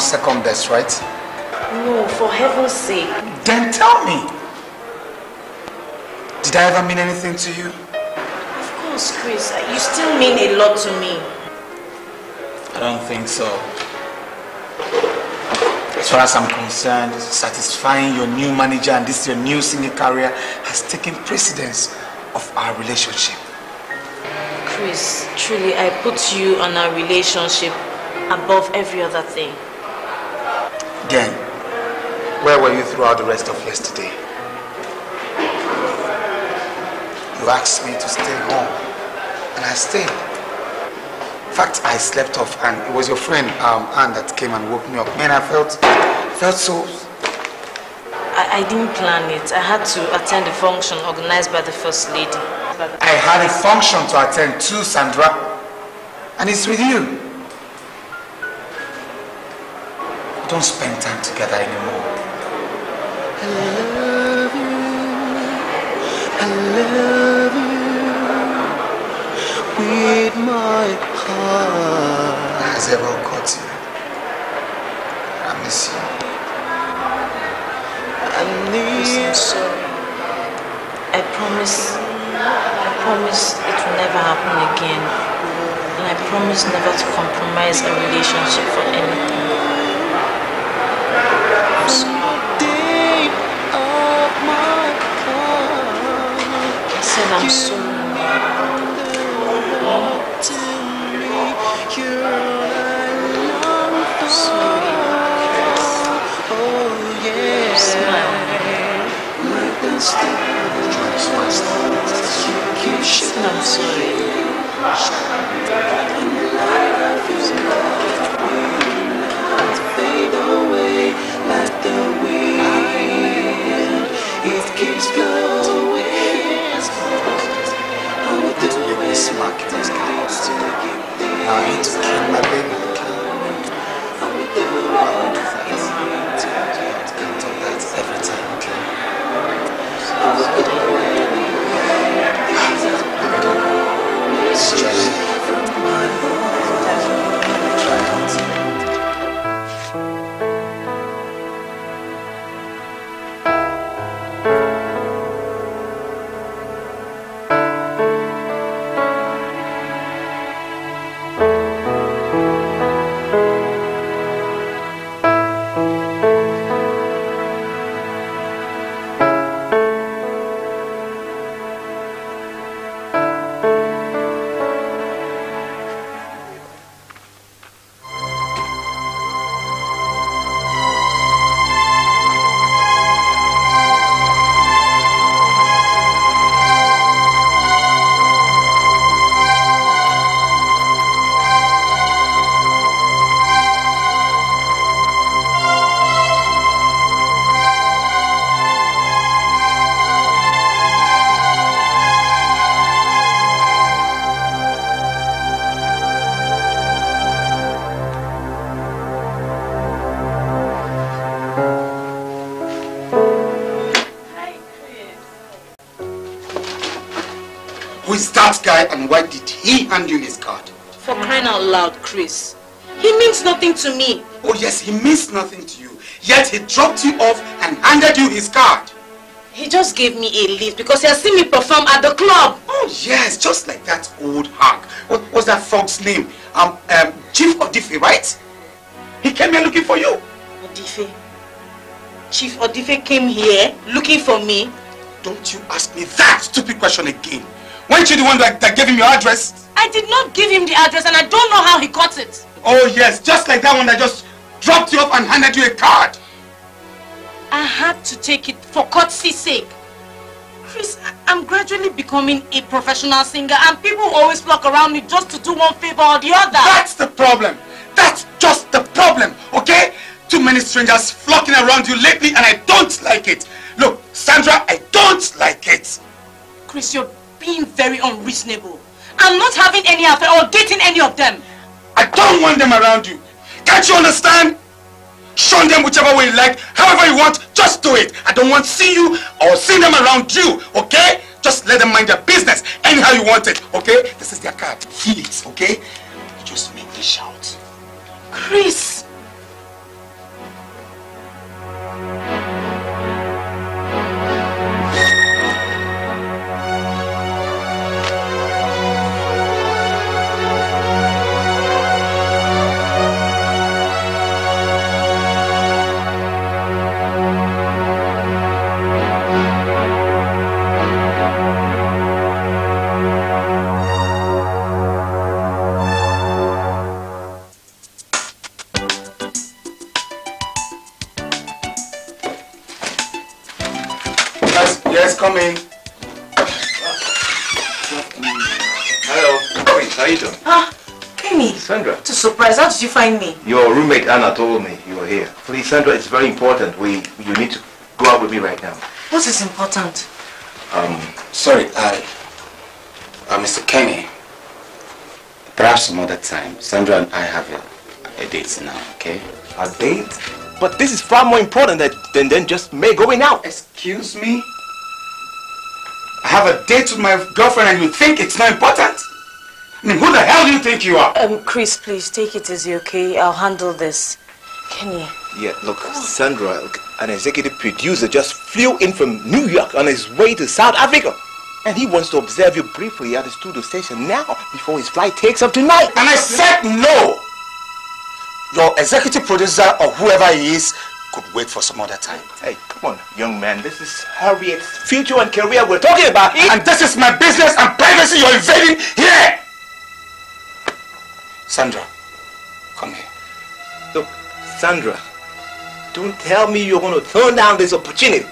Second best, right? No, for heaven's sake. Then tell me. Did I ever mean anything to you? Of course, Chris. You still mean a lot to me. I don't think so. As far as I'm concerned, satisfying your new manager and this your new singing career has taken precedence of our relationship. Chris, truly, I put you and our relationship above every other thing. Where were you throughout the rest of yesterday? You asked me to stay home, and I stayed. In fact, I slept off, and it was your friend um, Anne that came and woke me up. Man, I felt felt so. I, I didn't plan it. I had to attend a function organized by the First Lady. I had a function to attend to, Sandra, and it's with you. We don't spend time together anymore. Never happen again. And I promise never to compromise a relationship for anything. I'm sorry. I'm sorry. Smack this guy. Now I to my baby. Who is that guy and why did he hand you his card? For crying out loud, Chris. He means nothing to me. Oh yes, he means nothing to you. Yet he dropped you off and handed you his card. He just gave me a lift because he has seen me perform at the club. Oh yes, just like that old hag. What was that frog's name? Um, um, Chief Odife, right? He came here looking for you. Odife. Chief Odife came here looking for me. Don't you ask me that stupid question again. Weren't you the one that, that gave him your address? I did not give him the address and I don't know how he got it. Oh yes, just like that one that just dropped you off and handed you a card. I had to take it for courtesy's sake. Chris, I'm gradually becoming a professional singer and people always flock around me just to do one favor or the other. That's the problem. That's just the problem, okay? Too many strangers flocking around you lately and I don't like it. Look, Sandra, I don't like it. Chris, you're being very unreasonable. I'm not having any affair or dating any of them. I don't want them around you. Can't you understand? Shun them whichever way you like, however you want, just do it. I don't want to see you or see them around you, okay? Just let them mind their business anyhow you want it, okay? This is their card. Feel it, okay? Just make me shout. Chris! Did you find me? Your roommate Anna told me you were here. Please, Sandra, it's very important. We you need to go out with me right now. What is important? Um, sorry, I, uh, Mr. Kenny. Perhaps some other time. Sandra and I have a, a date now, okay? A date? But this is far more important than, than, than just me going out. Excuse me? I have a date with my girlfriend and you think it's not important? I mean, who the hell do you think you are? Um, Chris, please take it easy, okay? I'll handle this. Can you? Yeah, look, Sandra, an executive producer, just flew in from New York on his way to South Africa. And he wants to observe you briefly at the studio station now before his flight takes off tonight. And I said no! Your executive producer or whoever he is could wait for some other time. Hey, come on, young man. This is Harriet's future and career we're talking about here. And this is my business and privacy you're invading here! Sandra, come here. Look, Sandra, don't tell me you're going to turn down this opportunity.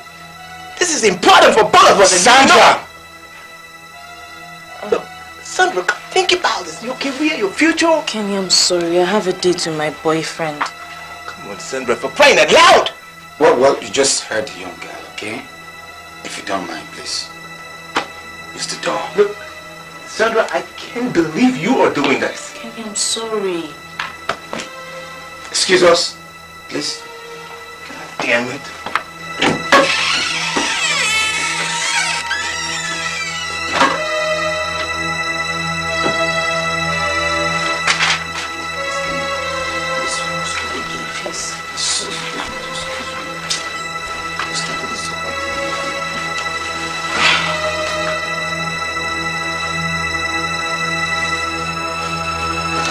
This is important for both of us. and you know Sandra! Look, Sandra, think about this. Your career, your future. Kenny, I'm sorry. I have a date with my boyfriend. Come on, Sandra, for crying out loud. Well, well, you just heard the young girl, okay? If you don't mind, please. Use the door. Look, Sandra, I can't believe you are doing this. I'm sorry. Excuse us, please. God damn it.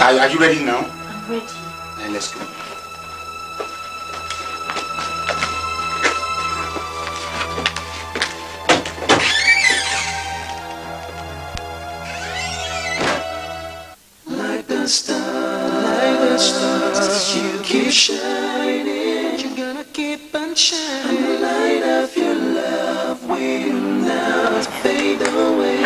Are, are you ready now? I'm ready. Then let's go. Like the star, like the stars, you keep shining. You're gonna keep on shining. The light of your love will not fade away.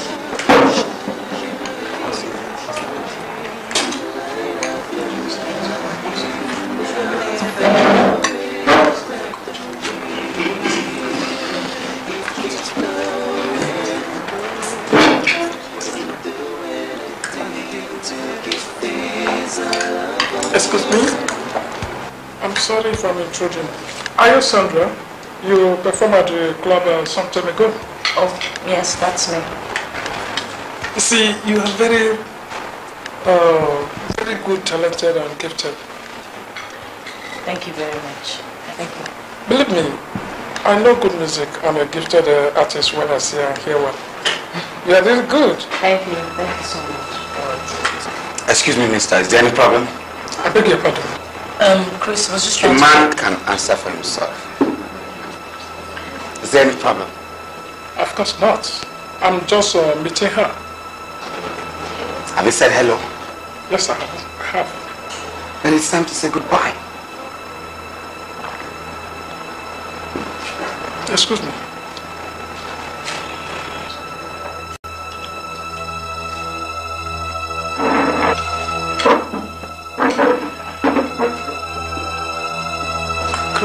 I'm sorry if intruding. Are you Sandra? You performed at the club uh, some time ago. Oh, yes, that's me. You see, you are very, uh, very good, talented, and gifted. Thank you very much. Thank you. Believe me, I know good music. I'm a gifted uh, artist when I see and hear one. You are really good. Thank you. Thank you so much. Excuse me, mister. Is there any problem? I beg your pardon. Um, Chris was just trying A trying man can answer for himself. Is there any problem? Of course not. I'm just uh, meeting her. Have you said hello? Yes, I have. I have. Then it's time to say goodbye. Excuse me.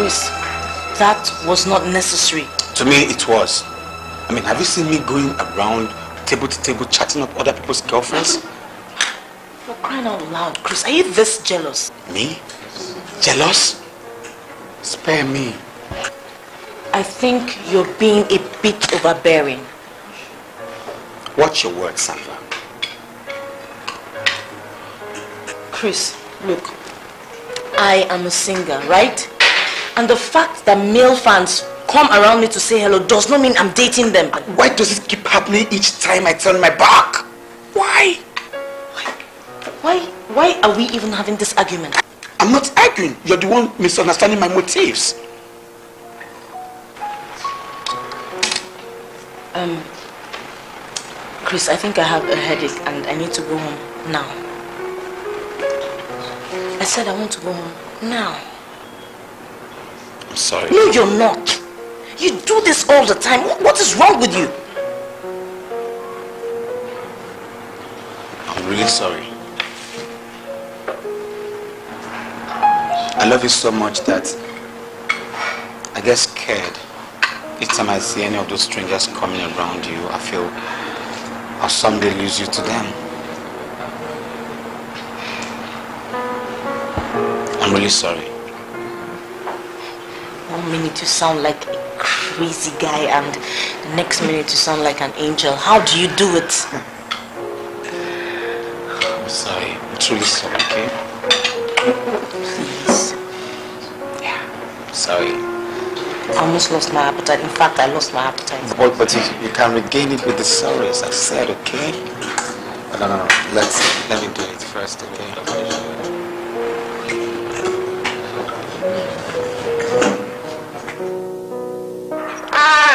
Chris, that was not necessary. To me, it was. I mean, have you seen me going around table to table chatting up other people's girlfriends? For crying out loud, Chris, are you this jealous? Me? Jealous? Spare me. I think you're being a bit overbearing. Watch your words, Sandra. Chris, look, I am a singer, right? And the fact that male fans come around me to say hello does not mean I'm dating them. Why does it keep happening each time I turn my back? Why? Why, why are we even having this argument? I'm not arguing. You're the one misunderstanding my motives. Um, Chris, I think I have a headache and I need to go home now. I said I want to go home now. I'm sorry. No, you're not. You do this all the time. What, what is wrong with you? I'm really sorry. I love you so much that I get scared each time I see any of those strangers coming around you, I feel I'll someday lose you to them. I'm really sorry. One minute you sound like a crazy guy and the next minute you sound like an angel. How do you do it? I'm sorry. I'm truly sorry, okay? Please. Yeah, sorry. I almost lost my appetite. In fact, I lost my appetite. But, but you, you can regain it with the sorry, as I said, okay? No, no, no. Let's, let me do it first, okay?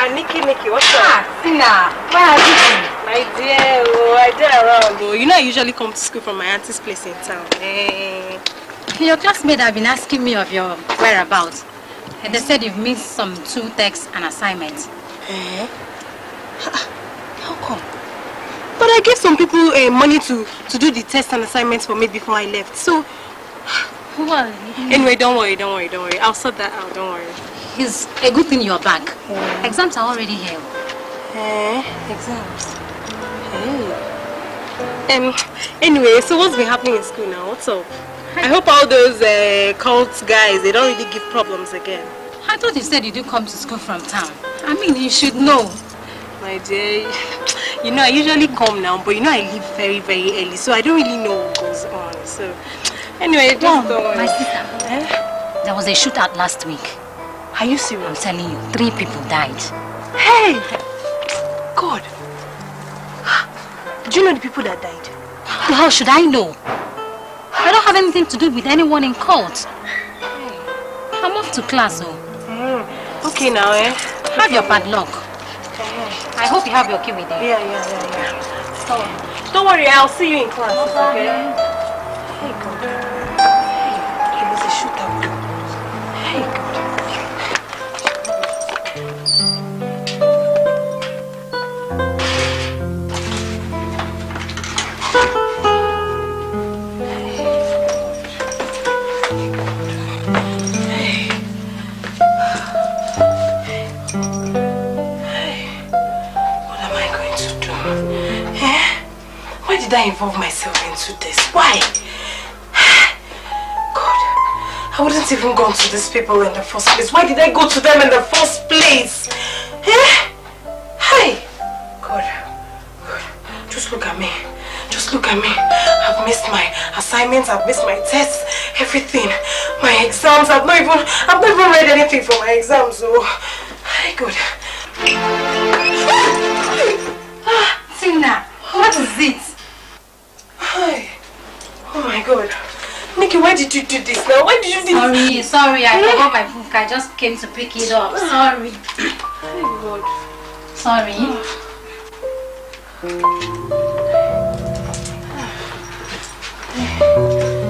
Ah, Nikki, Nikki, what's up? Sina, where have you been? My dear, oh, I did around. Oh. You know I usually come to school from my auntie's place in town. Eh. Your classmate have been asking me of your whereabouts. And they said you've missed some two texts and assignments. Eh? How come? But I gave some people uh, money to, to do the tests and assignments for me before I left. So, Well, anyway, don't worry, don't worry, don't worry. I'll sort that out, don't worry. It's a good thing you're back. Exams are already here. Eh? Exams? Hey. Um, anyway, so what's been happening in school now? What's up? I hope all those uh, cult guys, they don't really give problems again. I thought you said you do come to school from town. I mean, you should know. My dear, you know, I usually come now, but you know, I leave very, very early, so I don't really know what goes on. So, anyway, just don't my sister, there was a shootout last week. Are you serious? I'm telling you, three people died. Hey! God! Do you know the people that died? How should I know? I don't have anything to do with anyone in court. I'm off to class, oh. Mm. Okay now, eh? Have your padlock. I hope you have your key with you. Yeah, yeah, yeah, yeah. So, don't worry, I'll see you in class, okay? Hey, did I involve myself into this? Why? [sighs] God, I wouldn't even gone to these people in the first place. Why did I go to them in the first place? Eh? Hey! God, God, just look at me. Just look at me. I've missed my assignments, I've missed my tests, everything. My exams, I've not even, I've not even read anything for my exams, so... Hey, God. Tina, what is it? Hi. Oh my god. Nikki, why did you do this now? Why did you do Sorry, this? sorry, I forgot my book. I just came to pick it up. Sorry. Oh god. Sorry. Kenny,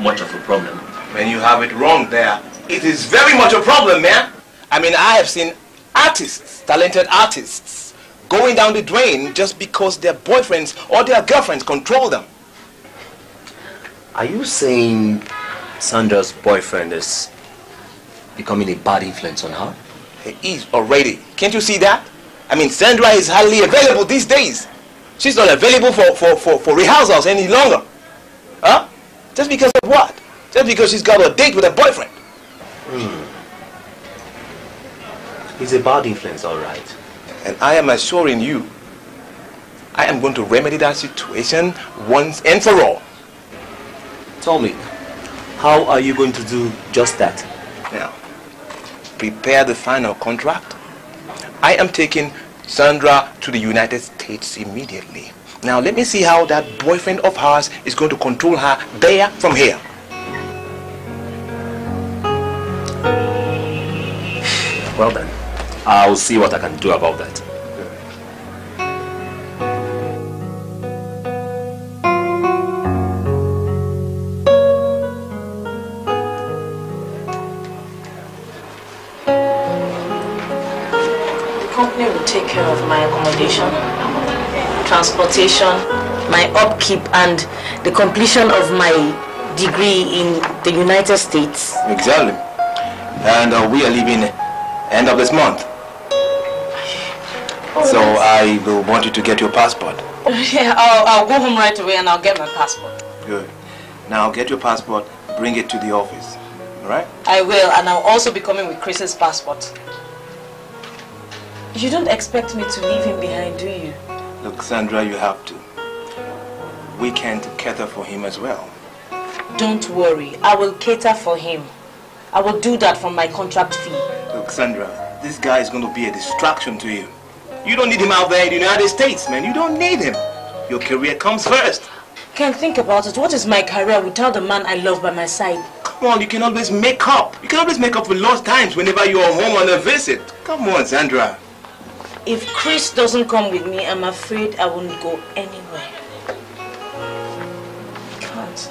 much of a problem. When you have it wrong there, it is very much a problem, man. I mean, I have seen artists, talented artists, going down the drain just because their boyfriends or their girlfriends control them. Are you saying Sandra's boyfriend is becoming a bad influence on her? He is already. Can't you see that? I mean, Sandra is hardly available these days. She's not available for, for, for, for rehearsals any longer. Huh? Just because of what? Just because she's got a date with a boyfriend. Hmm. He's a bad influence, all right. And I am assuring you, I am going to remedy that situation once and for all. Tell me, how are you going to do just that? Now, prepare the final contract. I am taking Sandra to the United States immediately. Now, let me see how that boyfriend of hers is going to control her there from here. Well then, I'll see what I can do about that. The company will take care of my accommodation, transportation, my upkeep, and the completion of my degree in the United States. Exactly. And uh, we are leaving end of this month. So I will want you to get your passport. [laughs] Yeah, I'll, I'll go home right away and I'll get my passport. Good. Now get your passport, bring it to the office. Alright? I will, and I'll also be coming with Chris's passport. You don't expect me to leave him behind, do you? Look, Sandra, you have to. We can't cater for him as well. Don't worry, I will cater for him. I will do that from my contract fee. Look, Sandra, this guy is going to be a distraction to you. You don't need him out there in the United States, man. You don't need him. Your career comes first. Can't think about it. What is my career without the man I love by my side? Come on, you can always make up. You can always make up for lost times whenever you are home on a visit. Come on, Sandra. If Chris doesn't come with me, I'm afraid I won't go anywhere. Can't.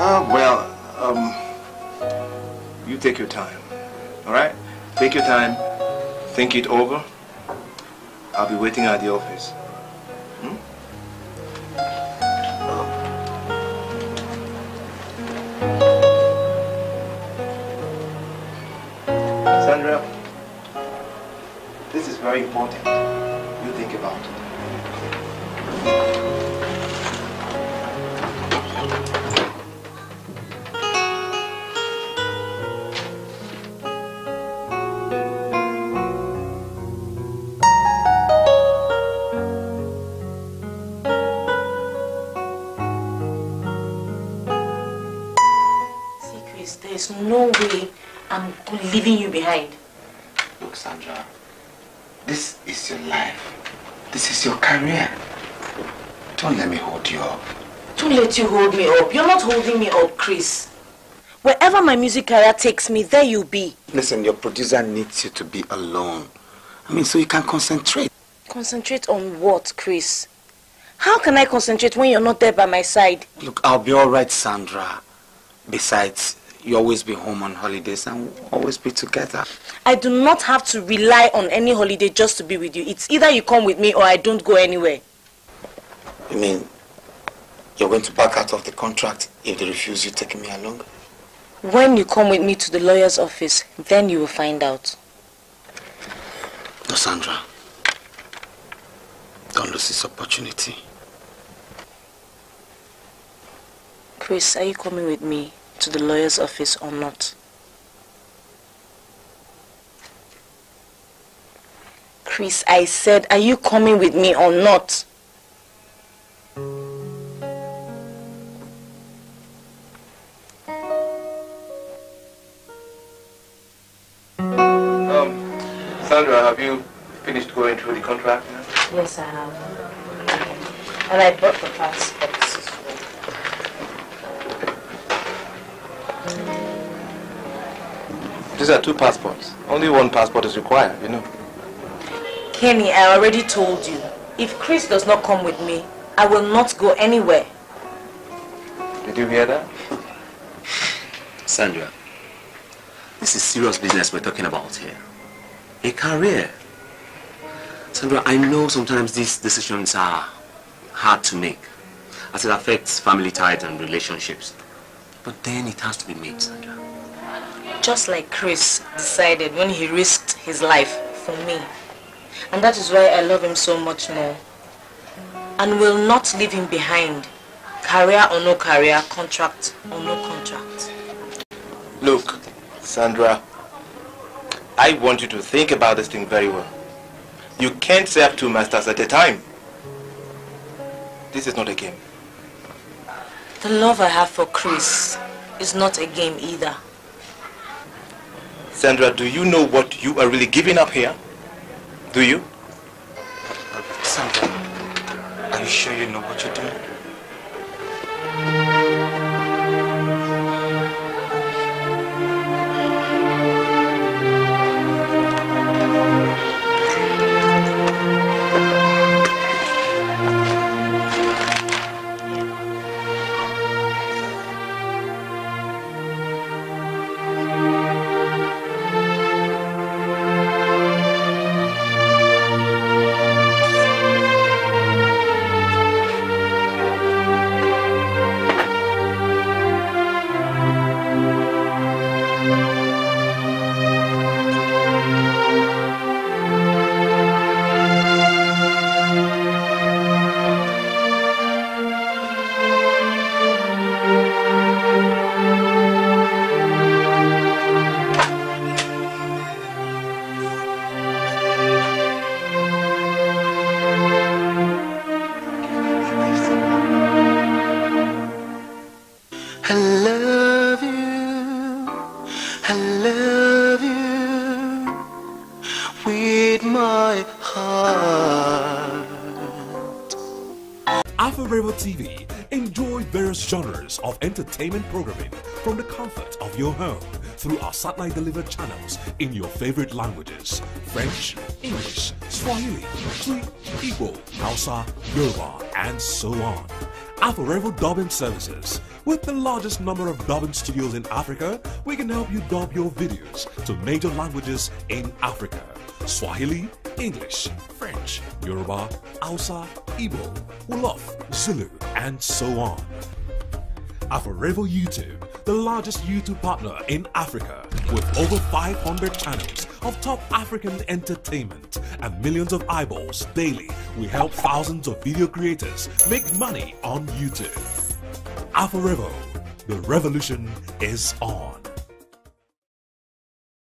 Oh, well, um, you take your time, all right? Take your time, think it over. I'll be waiting at the office. Very my music career takes me, there you'll be. Listen, your producer needs you to be alone. I mean, so you can concentrate. Concentrate on what, Chris? How can I concentrate when you're not there by my side? Look, I'll be all right, Sandra. Besides, you always be home on holidays and we'll always be together. I do not have to rely on any holiday just to be with you. It's either you come with me or I don't go anywhere. You mean, you're going to back out of the contract if they refuse you taking me along? When you come with me to the lawyer's office, then you will find out. No, Sandra. Don't lose this opportunity. Chris, are you coming with me to the lawyer's office or not? Chris, I said, are you coming with me or not? Sandra, have you finished going through the contract now? Yes, I have. And I bought the passports as well. Mm. These are two passports. Only one passport is required, you know. Kenny, I already told you. If Chris does not come with me, I will not go anywhere. Did you hear that? Sandra, this is serious business we're talking about here. A career. Sandra, I know sometimes these decisions are hard to make as it affects family ties and relationships. But then it has to be made, Sandra. Just like Chris decided when he risked his life for me. And that is why I love him so much more. And will not leave him behind. Career or no career, contract or no contract. Look, Sandra, I want you to think about this thing very well. You can't serve two masters at a time. This is not a game. The love I have for Chris is not a game either. Sandra, do you know what you are really giving up here? Do you? Sandra, are you sure you know what you're doing? Entertainment programming from the comfort of your home through our satellite delivered channels in your favorite languages French, English, Swahili, Twi, Igbo, Hausa, Yoruba, and so on. Afro Dubbing Services. With the largest number of dubbing studios in Africa, we can help you dub your videos to major languages in Africa. Swahili, English, French, Yoruba, Hausa, Igbo, Wolof, Zulu, and so on. Afrorevo YouTube, the largest YouTube partner in Africa, with over 500 channels of top African entertainment and millions of eyeballs daily. We help thousands of video creators make money on YouTube. Afrorevo, the revolution is on.